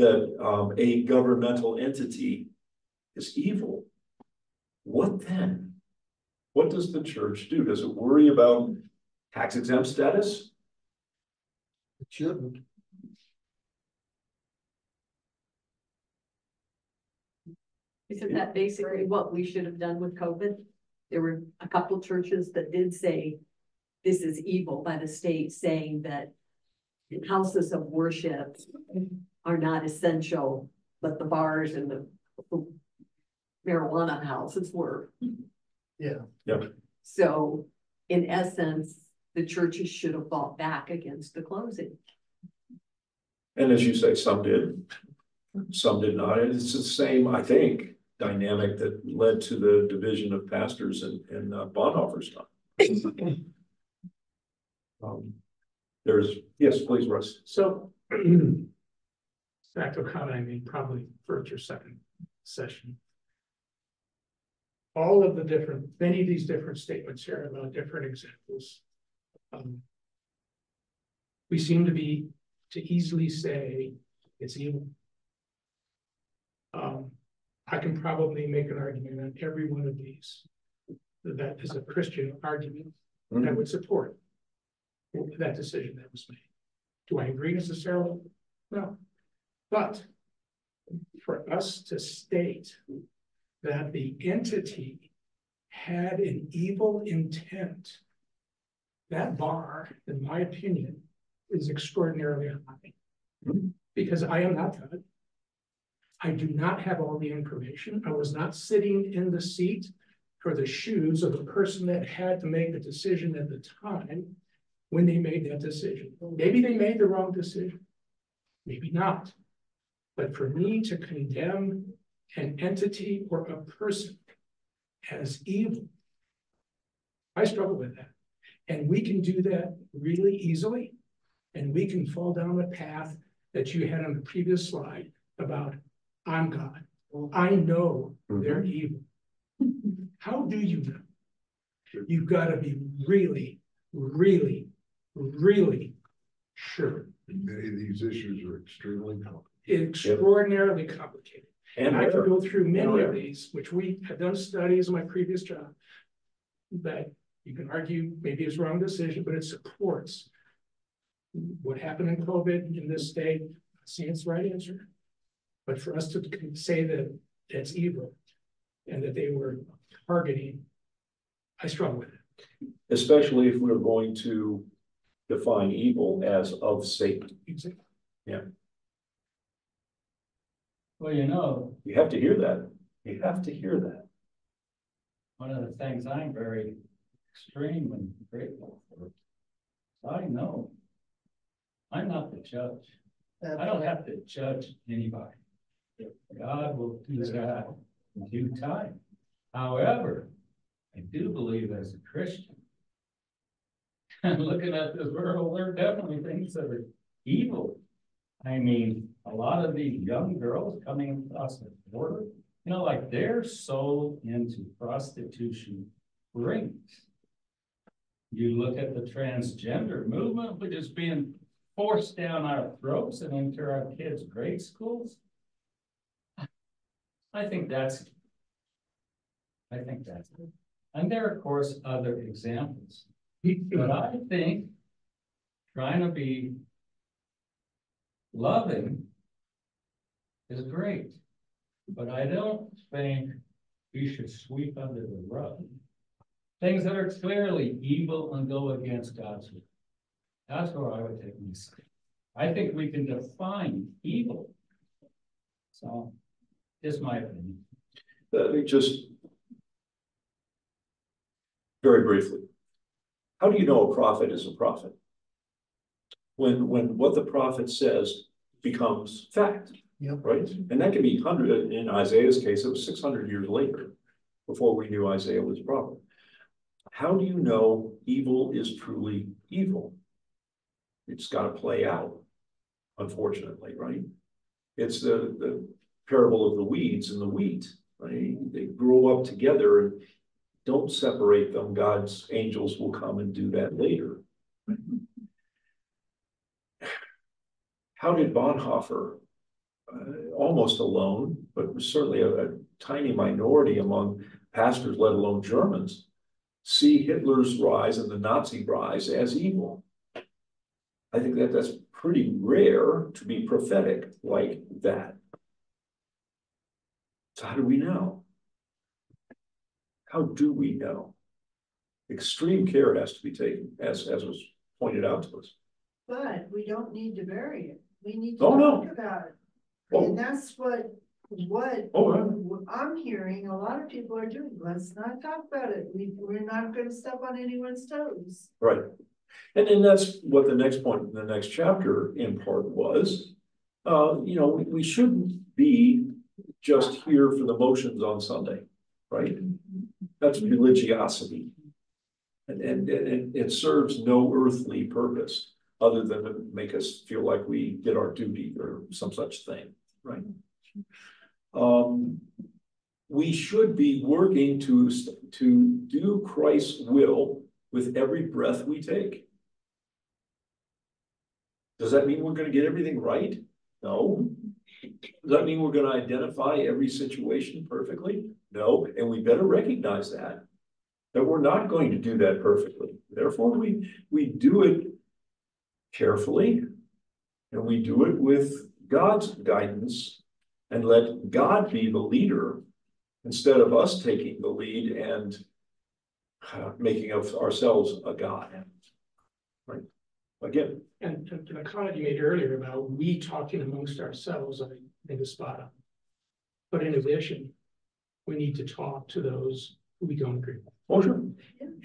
A: that, um, a governmental entity is evil, what then? What does the church do? Does it worry about tax exempt status?
H: It shouldn't.
B: Isn't that basically what we should have done with COVID? There were a couple churches that did say this is evil by the state saying that houses of worship are not essential, but the bars and the marijuana houses were.
D: yeah.
B: So in essence, the churches should have fought back against the closing.
A: And as you say, some did, some did not. And it's the same, I think, dynamic that led to the division of pastors in, in uh, Bonhoeffer's time. Um, There's, yes, please, Russ.
I: So. Back to a comment I mean, probably first or second session. All of the different, many of these different statements here about different examples. um, We seem to be, to easily say it's evil. Um, I can probably make an argument on every one of these. That is a Christian argument that would support that decision that was made. Do I agree necessarily? No. But for us to state that the entity had an evil intent, that bar, in my opinion, is extraordinarily high. Mm-hmm. Because I am not God. I do not have all the information. I was not sitting in the seat for the shoes of the person that had to make the decision at the time when they made that decision. Maybe they made the wrong decision. Maybe not. But for me to condemn an entity or a person as evil, I struggle with that. And we can do that really easily. And we can fall down a path that you had on the previous slide about, I'm God. I know mm-hmm. they're evil. How do you know? You've got to be really, really, really sure.
H: Many of these issues are extremely complicated.
I: Extraordinarily complicated.
A: And
I: And I
A: can
I: go through many of these, which we have done studies in my previous job. That you can argue maybe it's wrong decision, but it supports. What happened in COVID in this state, see it's the right answer. But for us to say that that's evil. And that they were targeting. I struggle with it.
A: Especially if we're going to define evil as of Satan.
I: Exactly.
G: Well, you know,
A: You have to hear that. You have to hear that.
G: one of the things I'm very extremely grateful for. I know. I'm not the judge. I don't have to judge anybody. God will do that in due time. However, I do believe as a Christian. And looking at this world, there are definitely things that are evil. I mean, a lot of these young girls coming across the border, you know, like they're so into prostitution rings. You look at the transgender movement, which is being forced down our throats and into our kids' grade schools. I think that's. I think that's, it. and there are, of course, other examples, but I think. Trying to be. Loving. Is great, but I don't think we should sweep under the rug. Things that are clearly evil and go against God's will. That's where I would take my stand. I think we can define evil. So, just my opinion.
A: Let me just. Very briefly. How do you know a prophet is a prophet? When, when what the prophet says becomes fact.
D: Yep.
A: Right? And that could be hundred, in Isaiah's case, it was six hundred years later. Before we knew Isaiah was a prophet. How do you know evil is truly evil? It's gotta play out. Unfortunately, right? It's the, the parable of the weeds and the wheat, right? They grow up together and don't separate them. God's angels will come and do that later. How did Bonhoeffer, uh, almost alone, but certainly a, a tiny minority among pastors, let alone Germans, see Hitler's rise and the Nazi rise as evil? I think that that's pretty rare to be prophetic like that. So how do we know? How do we know? Extreme care has to be taken, as, as was pointed out to us.
E: But we don't need to bury it. We need to
A: Oh, no.
E: about it.
A: Oh.
E: And that's what, what
A: Oh,
E: I'm hearing a lot of people are doing. Let's not talk about it. We, we're not gonna step on anyone's toes.
A: Right. And then that's what the next point, in the next chapter in part was. Uh, you know, we, we shouldn't be just here for the motions on Sunday, right? That's religiosity. And, and, and it serves no earthly purpose other than to make us feel like we did our duty or some such thing, right? Um, we should be working to, to do Christ's will with every breath we take. Does that mean we're gonna get everything right? No. Does that mean we're gonna identify every situation perfectly? No, and we better recognize that. That we're not going to do that perfectly. Therefore, we, we do it carefully. And we do it with God's guidance and let God be the leader instead of us taking the lead and uh, making of ourselves a God. Right? Again,
I: And to to the comment you made earlier about we talking amongst ourselves, I think is spot on. But in addition, we need to talk to those who we don't agree with.
A: oh, sure.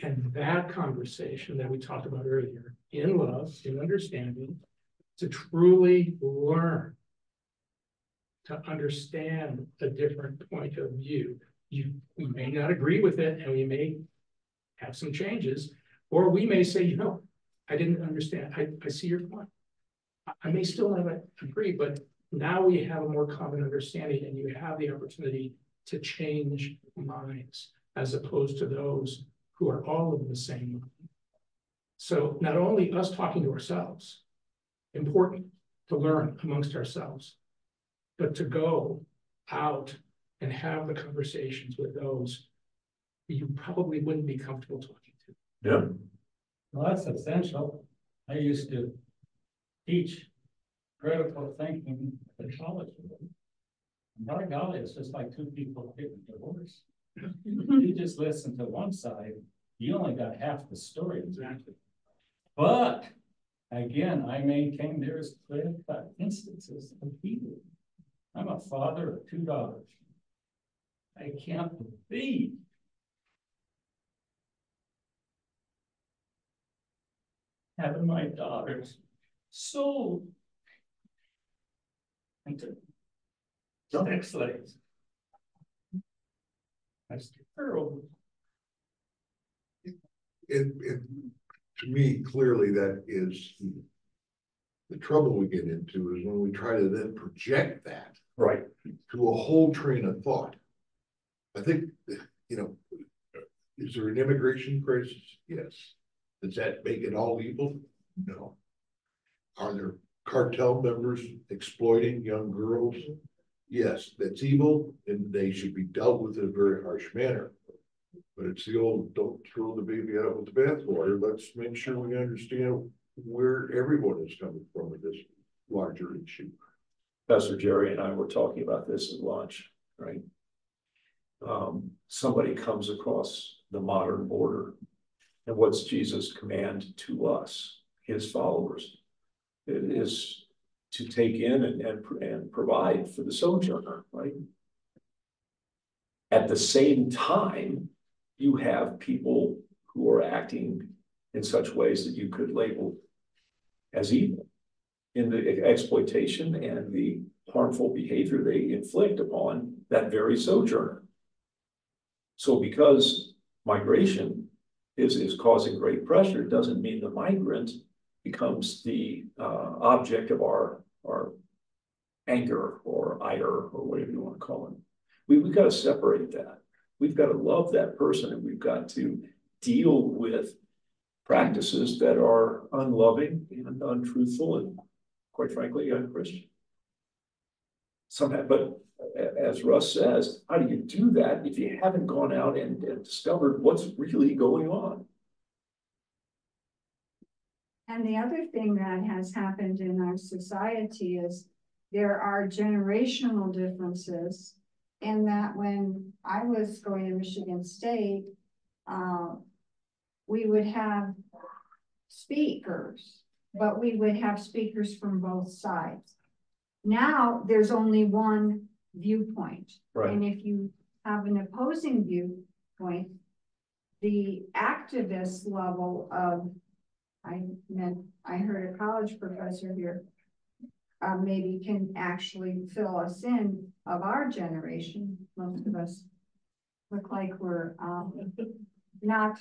I: And that conversation that we talked about earlier, in love, in understanding, to truly learn. To understand a different point of view. You, we may not agree with it and we may have some changes. Or we may say, you know, I didn't understand, I, I see your point. I, may still not agree, but now we have a more common understanding and you have the opportunity to change minds. As opposed to those who are all of the same. So not only us talking to ourselves, important to learn amongst ourselves. But to go out and have the conversations with those you probably wouldn't be comfortable talking to.
A: Yeah,
G: Well, that's essential. I used to teach critical thinking at college. And By golly, it's just like two people getting divorced. You just listen to one side, you only got half the story.
I: Exactly.
G: But again, I maintain there's clear cut instances of people. I'm a father of two daughters. I can't believe. Having my daughters sold. Into. Sex slaves. That's terrible.
K: It, it, to me, clearly that is. the- The trouble we get into is when we try to then project that
A: right.
K: to a whole train of thought. I think, you know, is there an immigration crisis? Yes. Does that make it all evil? No. Are there cartel members exploiting young girls? Yes, that's evil and they should be dealt with in a very harsh manner. But it's the old, don't throw the baby out with the bathwater. Let's make sure we understand where everyone is coming from with this larger issue.
A: Pastor Jerry and I were talking about this at lunch, right? Um, somebody comes across the modern border. And what's Jesus' command to us, his followers? It is to take in and, and, and provide for the sojourner, right? At the same time, you have people who are acting in such ways that you could label as evil in the exploitation and the harmful behavior they inflict upon that very sojourner. So because migration is, is causing great pressure, doesn't mean the migrant becomes the uh, object of our, our anger or ire or whatever you want to call it. We, we've got to separate that. We've got to love that person and we've got to deal with practices that are unloving and untruthful and quite frankly, unchristian. Somehow, but as Russ says, how do you do that if you haven't gone out and, and discovered what's really going on?
C: And the other thing that has happened in our society is there are generational differences. In that when I was going to Michigan State, uh, we would have speakers, but we would have speakers from both sides. Now, there's only one viewpoint.
A: Right.
C: And if you have an opposing viewpoint, the activist level of, I meant, I heard a college professor here, uh, maybe can actually fill us in of our generation. Most of us look like we're, um, not,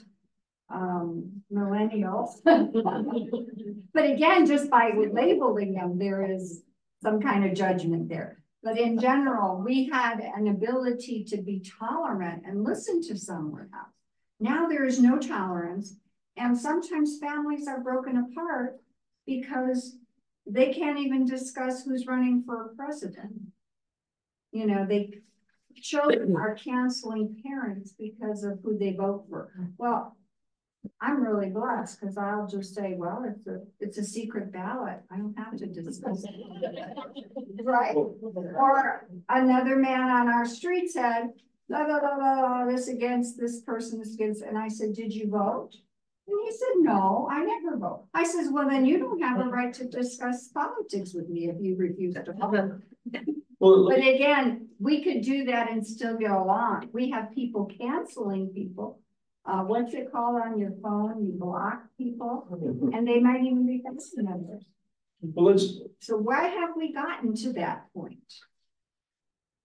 C: um, millennials. But again, just by labeling them, there is some kind of judgment there. But in general, we had an ability to be tolerant and listen to someone else. Now there is no tolerance, and sometimes families are broken apart because they can't even discuss who's running for president. You know, they, children are canceling parents because of who they vote for. Well, I'm really blessed, cause I'll just say, well, it's a, it's a secret ballot, I don't have to discuss it. Right? Or another man on our street said, la, la, la, la, la, this against, this person this against, and I said, did you vote? And he said, no, I never vote. I says, well, then you don't have a right to discuss politics with me if you refuse to vote.
A: Well,
C: But again, we could do that and still go along. We have people canceling people. Uh, what's it called on your phone? You block people and they might even be family members.
A: well, let's,
C: So why have we gotten to that point?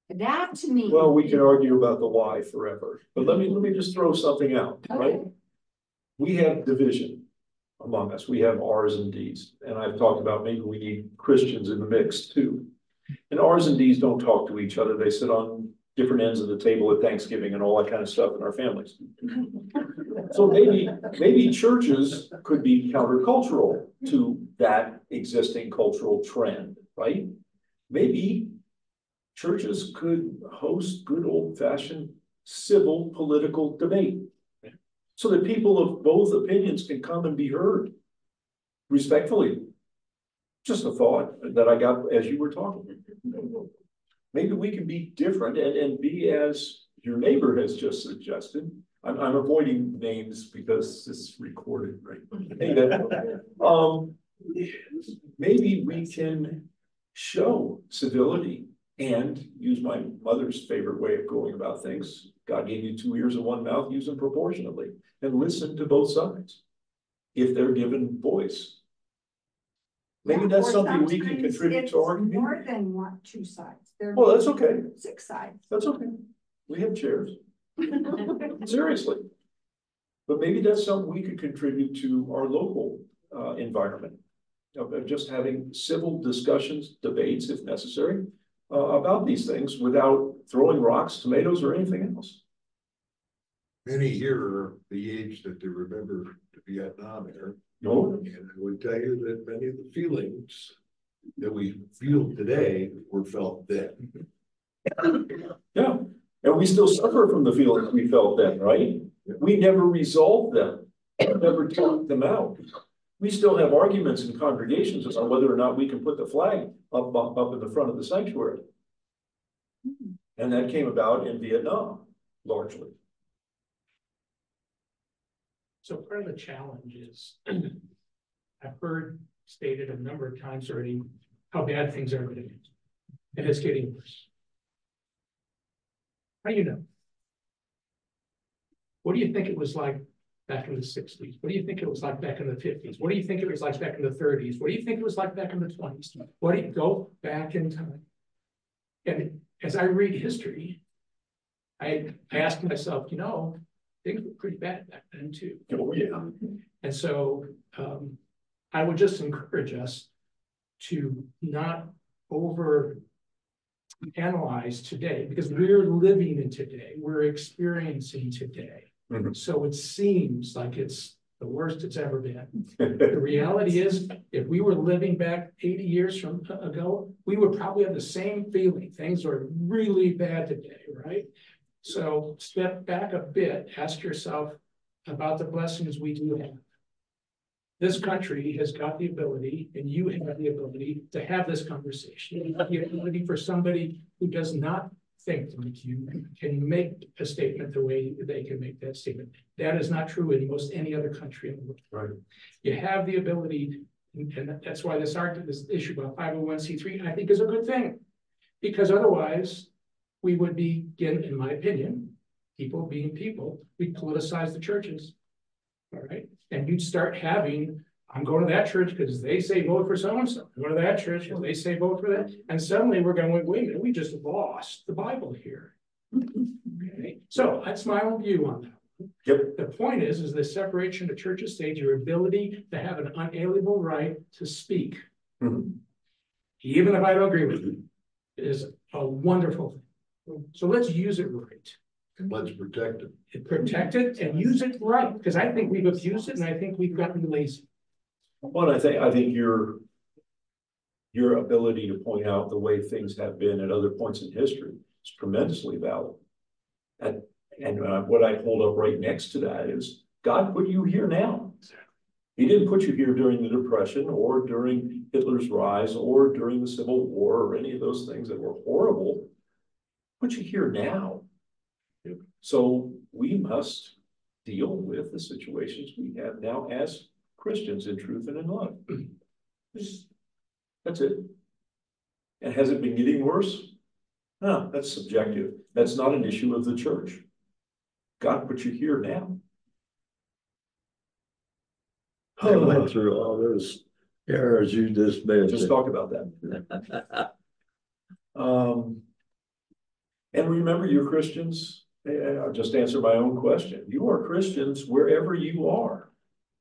C: That to me.
A: well, we can argue about the why forever, but let me, let me just throw something out, right?
C: Okay.
A: We have division among us. We have Rs and Ds, and I've talked about maybe we need Christians in the mix too. And Rs and Ds don't talk to each other. They sit on different ends of the table at Thanksgiving and all that kind of stuff in our families. So maybe, maybe churches could be countercultural to that existing cultural trend, right? Maybe churches could host good old fashioned civil political debate. So that people of both opinions can come and be heard respectfully. Just a thought that I got as you were talking. Maybe we can be different and, and be as your neighbor has just suggested. I'm, I'm avoiding names because it's recorded, right? Um, maybe we can show civility and use my mother's favorite way of going about things. God gave you two ears and one mouth, use them proportionately and listen to both sides. If they're given voice. Maybe that's something we can contribute to our
C: More
A: community.
C: than one, two sides. There
A: Well, that's
C: be
A: okay.
C: Six sides.
A: That's okay. We have chairs. Seriously. But maybe that's something we could contribute to our local uh environment. Of of just having civil discussions, debates if necessary. Uh about these things without throwing rocks, tomatoes or anything else.
K: Many here are the age that they remember the Vietnam era.
A: No,
K: And I would tell you that many of the feelings that we feel today were felt then.
A: yeah, and we still suffer from the feelings we felt then, right? We never resolved them, never talked them out. We still have arguments in congregations about whether or not we can put the flag up, up, up in the front of the sanctuary. Hmm. And that came about in Vietnam, largely.
I: So part of the challenge is, I've heard stated a number of times already, how bad things are going to getting. And it's getting worse. How do you know? What do you think it was like back in the sixties? What do you think it was like back in the fifties? What do you think it was like back in the thirties? What do you think it was like back in the twenties? What do you go back in time? And as I read history, I, I ask myself, you know, things were pretty bad back then too.
A: Oh, yeah.
I: And so um, I would just encourage us to not over analyze today because we're living in today, we're experiencing today.
A: Mhm.
I: So it seems like it's the worst it's ever been. The reality is, if we were living back eighty years from uh, ago, we would probably have the same feeling. Things are really bad today, right? So step back a bit, ask yourself about the blessings we do have. This country has got the ability, and you have the ability to have this conversation. The ability for somebody who does not think like you can make a statement the way they can make that statement. That is not true in most any other country in the world.
A: Right.
I: You have the ability, and that's why this argument, this issue about five oh one C three, I think is a good thing. Because otherwise, we would begin, in my opinion, people being people, we politicize the churches. All right, and you'd start having, I'm going to that church because they say vote for so-and-so, I'm going to that church because they say vote for that, and suddenly we're going, wait a minute, we just lost the Bible here. Okay, so that's my own view on that.
A: Yep.
I: The point is, is the separation of church and state, your ability to have an unalienable right to speak.
A: Mhm.
I: Even if I don't agree with you, is a wonderful thing. So let's use it right.
K: Let's protect it.
I: Protect it and use it right, because I think we've abused it and I think we've gotten lazy.
A: Well, I think, I think your. Your ability to point out the way things have been at other points in history is tremendously valid. And, and uh, what I hold up right next to that is God put you here now. He didn't put you here during the Depression or during Hitler's rise or during the Civil War or any of those things that were horrible. Put you here now. So we must deal with the situations we have now as Christians in truth and in love. That's it. And has it been getting worse? No, that's subjective. That's not an issue of the church. God put you here now.
L: I went through all those errors you just
A: Just talk about that. Um. And remember, you're Christians, Eh, I'll just answer my own question. You are Christians wherever you are.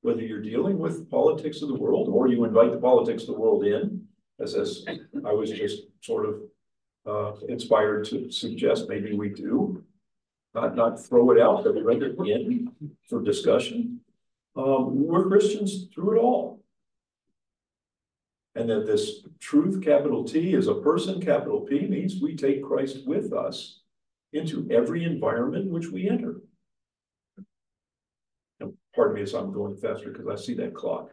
A: Whether you're dealing with politics of the world or you invite the politics of the world in, as as I was just sort of. Uh, inspired to suggest maybe we do. Not not throw it out, but bring it in for discussion. Um, we're Christians through it all. And that this truth, capital T, is a person, capital P, means we take Christ with us into every environment in which we enter. Pardon me as I'm going faster because I see that clock.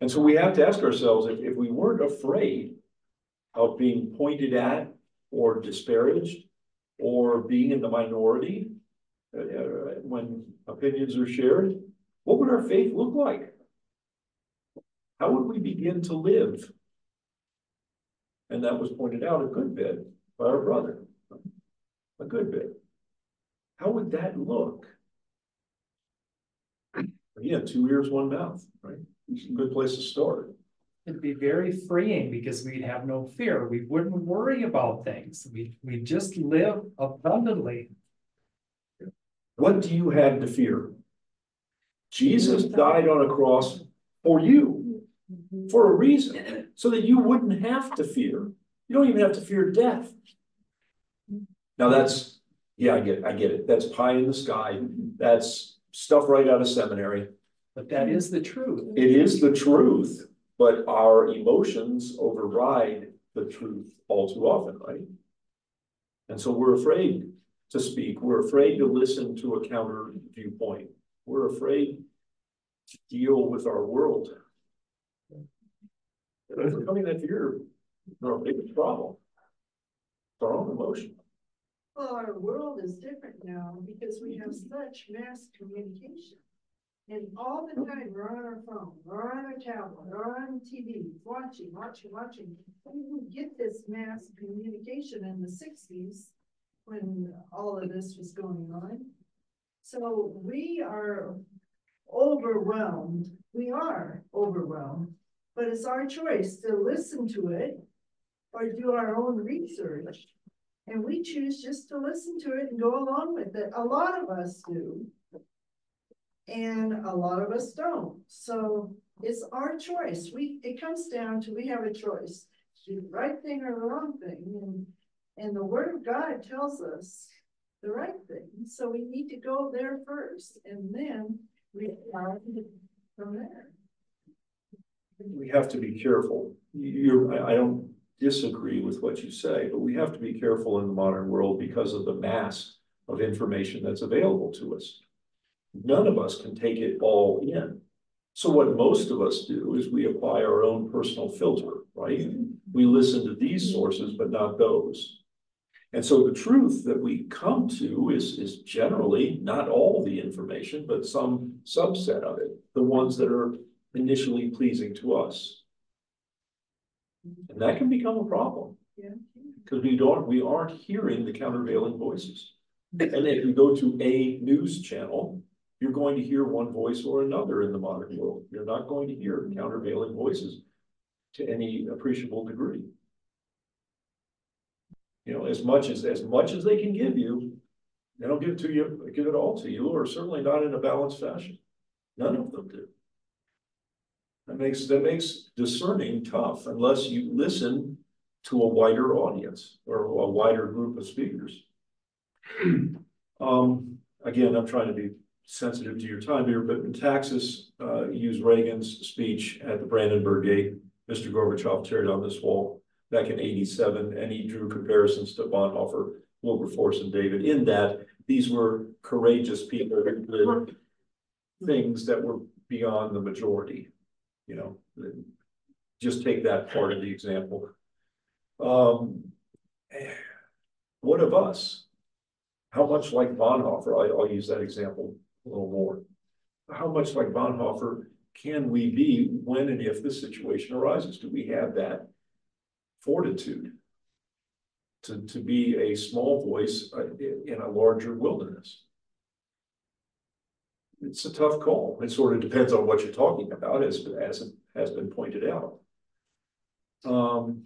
A: And so we have to ask ourselves, if, if we weren't afraid of being pointed at or disparaged or being in the minority uh, uh, when opinions are shared, what would our faith look like? How would we begin to live? And that was pointed out a good bit by our brother. A good bit. How would that look? Again, two ears, one mouth, right? Good place to start.
M: It'd be very freeing because we'd have no fear. We wouldn't worry about things. We, we just live abundantly.
A: What do you have to fear? Jesus died on a cross for you, for a reason, so that you wouldn't have to fear. You don't even have to fear death. Now that's, yeah, I get, it, I get it. That's pie in the sky. That's stuff right out of seminary.
M: But that is the truth.
A: It is the truth, but our emotions override the truth all too often, right? And so we're afraid to speak. We're afraid to listen to a counter viewpoint. We're afraid to deal with our world. And Overcoming that fear, is our biggest problem. It's our own emotion.
E: Well, our world is different now because we have such mass communication. And all the time, we're on our phone, we're on our tablet, we're on TV, watching, watching, watching. We didn't get this mass communication in the sixties when all of this was going on. So we are overwhelmed, we are overwhelmed, but it's our choice to listen to it or do our own research. And we choose just to listen to it and go along with it. A lot of us do. And a lot of us don't. So it's our choice. We, it comes down to, we have a choice. To do the right thing or the wrong thing. And, and the word of God tells us the right thing. So we need to go there first and then we are from there.
A: We have to be careful. You're, I, I don't disagree with what you say, but we have to be careful in the modern world because of the mass of information that's available to us. None of us can take it all in. So what most of us do is we apply our own personal filter, right? We listen to these sources, but not those. And so the truth that we come to is, is generally not all the information, but some subset of it, the ones that are initially pleasing to us. And that can become a problem.
E: Yeah.
A: Because we don't, we aren't hearing the countervailing voices. And if you go to a news channel, you're going to hear one voice or another in the modern world. You're not going to hear countervailing voices to any appreciable degree. You know, as much as, as much as they can give you, they don't give it to you, give it all to you, or certainly not in a balanced fashion. None of them do. That makes, that makes discerning tough unless you listen to a wider audience or a wider group of speakers. Um, again, I'm trying to be sensitive to your time here, but Metaxas, uh, used Reagan's speech at the Brandenburg Gate. Mr. Gorbachev tear down this wall back in eighty-seven, and he drew comparisons to Bonhoeffer, Wilberforce, and David in that these were courageous people who did things that were beyond the majority, you know, just take that part of the example. Um, what of us? How much like Bonhoeffer, I, I'll use that example a little more. How much like Bonhoeffer can we be when and if this situation arises? Do we have that fortitude? To, to be a small voice uh, in a larger wilderness? It's a tough call. It sort of depends on what you're talking about, as, as has been pointed out. Um,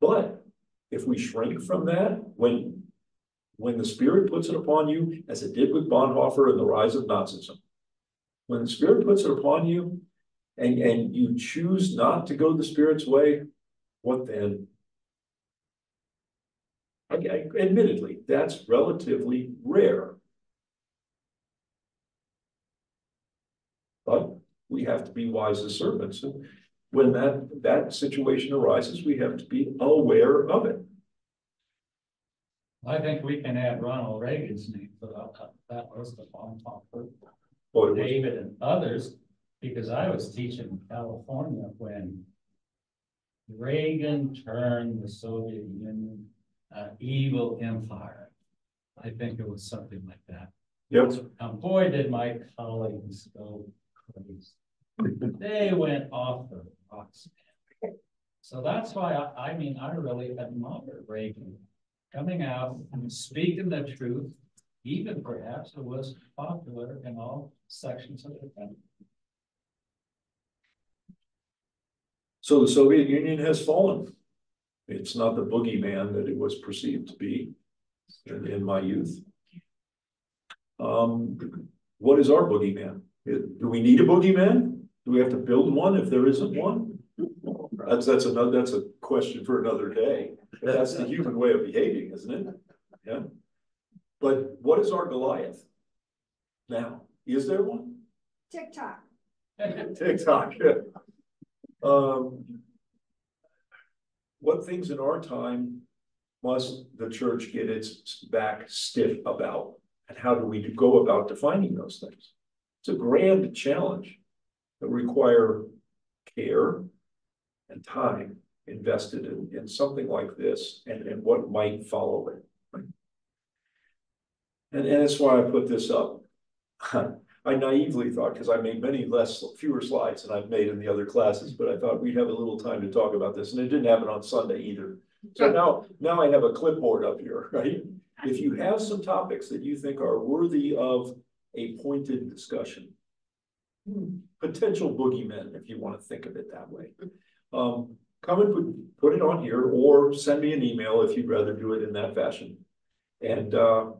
A: but if we shrink from that, when, when the Spirit puts it upon you, as it did with Bonhoeffer and the rise of Nazism, when the Spirit puts it upon you and, and you choose not to go the Spirit's way, what then? Okay, admittedly, that's relatively rare. But we have to be wise as servants. And when that, that situation arises, we have to be aware of it.
G: I think we can add Ronald Reagan's name to that, uh, that list of Bonhoeffer,
A: Well, it was-
G: David and others, because I was teaching in California when Reagan turned the Soviet Union an evil empire. I think it was something like that.
A: Yep,
G: And boy, did my colleagues go crazy. They went off the rocks. So that's why I, I mean, I really admire Reagan coming out and speaking the truth. Even perhaps it was popular in all sections of the country.
A: so the Soviet Union has fallen. It's not the boogeyman that it was perceived to be in, in my youth. Um, what is our boogeyman? Do we need a boogeyman? Do we have to build one if there isn't one? That's, that's another, that's a question for another day. That's the human way of behaving, isn't it? Yeah. But what is our Goliath? Now, is there one?
C: TikTok.
A: TikTok. Um. What things in our time must the church get its back stiff about? And how do we go about defining those things? It's a grand challenge that require care and time invested in, in something like this and, and what might follow it. And, and that's why I put this up. I naively thought, because I made many less, fewer slides than I've made in the other classes, but I thought we'd have a little time to talk about this, and it didn't happen on Sunday either. So now, now I have a clipboard up here, right? If you have some topics that you think are worthy of a pointed discussion. Hmm, Potential boogeymen, if you want to think of it that way. Um, come and put, put it on here, or send me an email if you'd rather do it in that fashion. And, uh,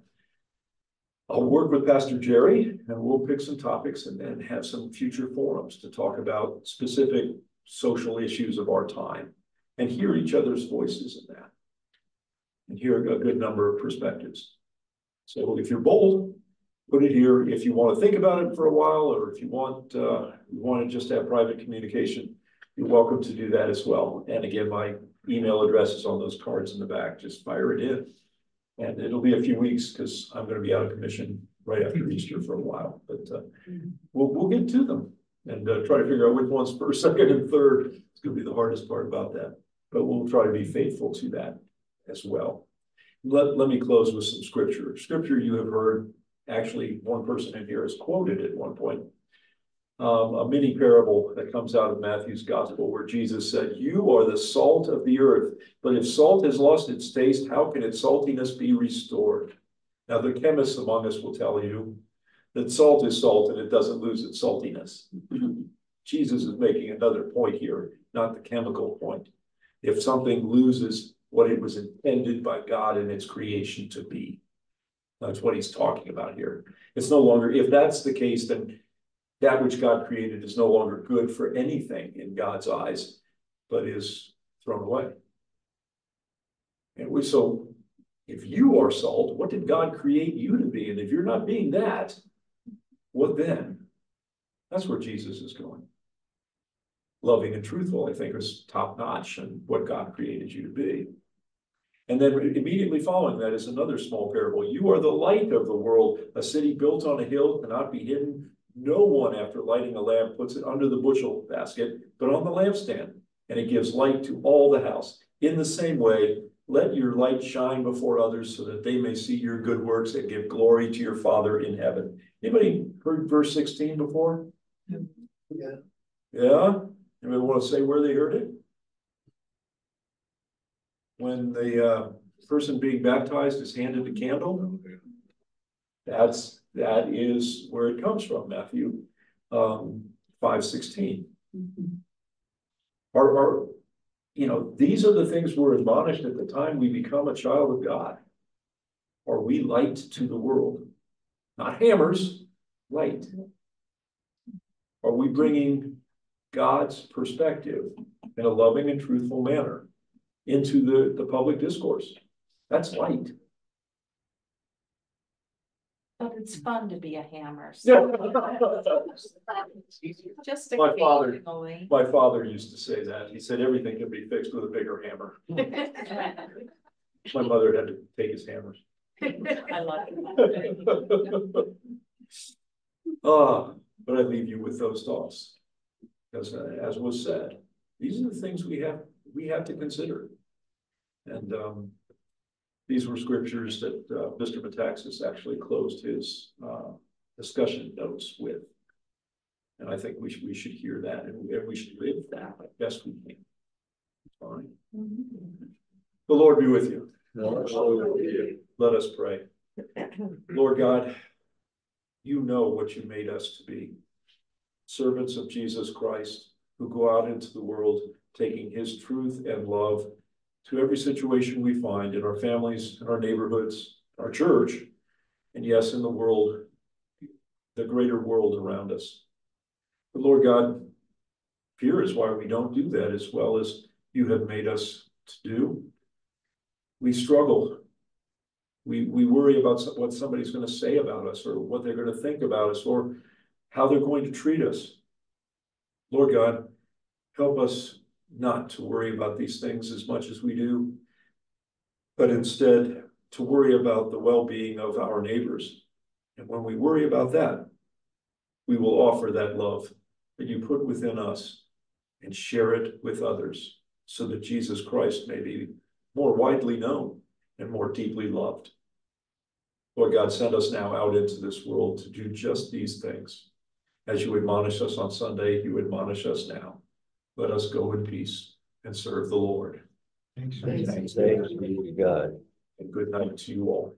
A: I'll work with Pastor Jerry and we'll pick some topics and then have some future forums to talk about specific social issues of our time and hear each other's voices in that. And hear a good number of perspectives. So if you're bold, put it here. If you want to think about it for a while, or if you want, uh, you want to just have private communication, you're welcome to do that as well. And again, my email address is on those cards in the back. Just fire it in. And it'll be a few weeks because I'm gonna be out of commission right after Easter for a while, but uh, we'll, we'll get to them. And uh, try to figure out which one's first, second, and third. It's gonna be the hardest part about that, but we'll try to be faithful to that as well. Let, let me close with some scripture. Scripture you have heard, actually, one person in here has quoted at one point. Um, a mini parable that comes out of Matthew's gospel where Jesus said, you are the salt of the earth. But if salt has lost its taste, how can its saltiness be restored? Now, the chemists among us will tell you that salt is salt and it doesn't lose its saltiness. Jesus is making another point here, not the chemical point. If something loses what it was intended by God in its creation to be. That's what he's talking about here. It's no longer, if that's the case, then that which God created is no longer good for anything in God's eyes, but is thrown away. And we, so if you are salt, what did God create you to be? And if you're not being that, what then? That's where Jesus is going. Loving and truthful, I think, is top notch and what God created you to be. And then immediately following that is another small parable. You are the light of the world. A city built on a hill cannot be hidden. No one after lighting a lamp puts it under the bushel basket, but on the lampstand. And it gives light to all the house. In the same way, let your light shine before others so that they may see your good works and give glory to your Father in heaven. Anybody heard verse sixteen before?
H: Yeah.
A: Yeah? Anybody want to say where they heard it? When the uh person being baptized is handed a candle? That's, that is where it comes from, Matthew um five sixteen. Are, are, you know, these are the things we're admonished at the time we become a child of God. Are we light to the world? Not hammers, light. Are we bringing God's perspective in a loving and truthful manner into the, the public discourse? That's light.
F: But it's fun to be a hammer. So- Just
A: My father-
F: occasionally.
A: My father used to say that. He said everything can be fixed with a bigger hammer. My mother had to take his hammers.
F: I like it.
A: Ah, but I leave you with those thoughts. Because uh, as was said, these are the things we have, we have to consider. And um. These were scriptures that uh Mr. Metaxas actually closed his uh discussion notes with. And I think we should, we should hear that and we- should live that best we can. Fine. The Lord be with you. Let us pray. Lord God, you know what you made us to be. Servants of Jesus Christ who go out into the world taking his truth and love to every situation we find in our families, in our neighborhoods, our church, and yes, in the world, the greater world around us. But Lord God, fear is why we don't do that as well as you have made us to do. We struggle we, we worry about what somebody's gonna say about us, or what they're gonna think about us, or how they're going to treat us. Lord God, help us not to worry about these things as much as we do. But instead, to worry about the well-being of our neighbors. And when we worry about that, we will offer that love that you put within us and share it with others, so that Jesus Christ may be more widely known and more deeply loved. Lord God, send us now out into this world to do just these things. As you admonish us on Sunday, you admonish us now. Let us go in peace and serve the Lord.
D: Thanks.
L: Thanks be to God.
A: And good night to you all.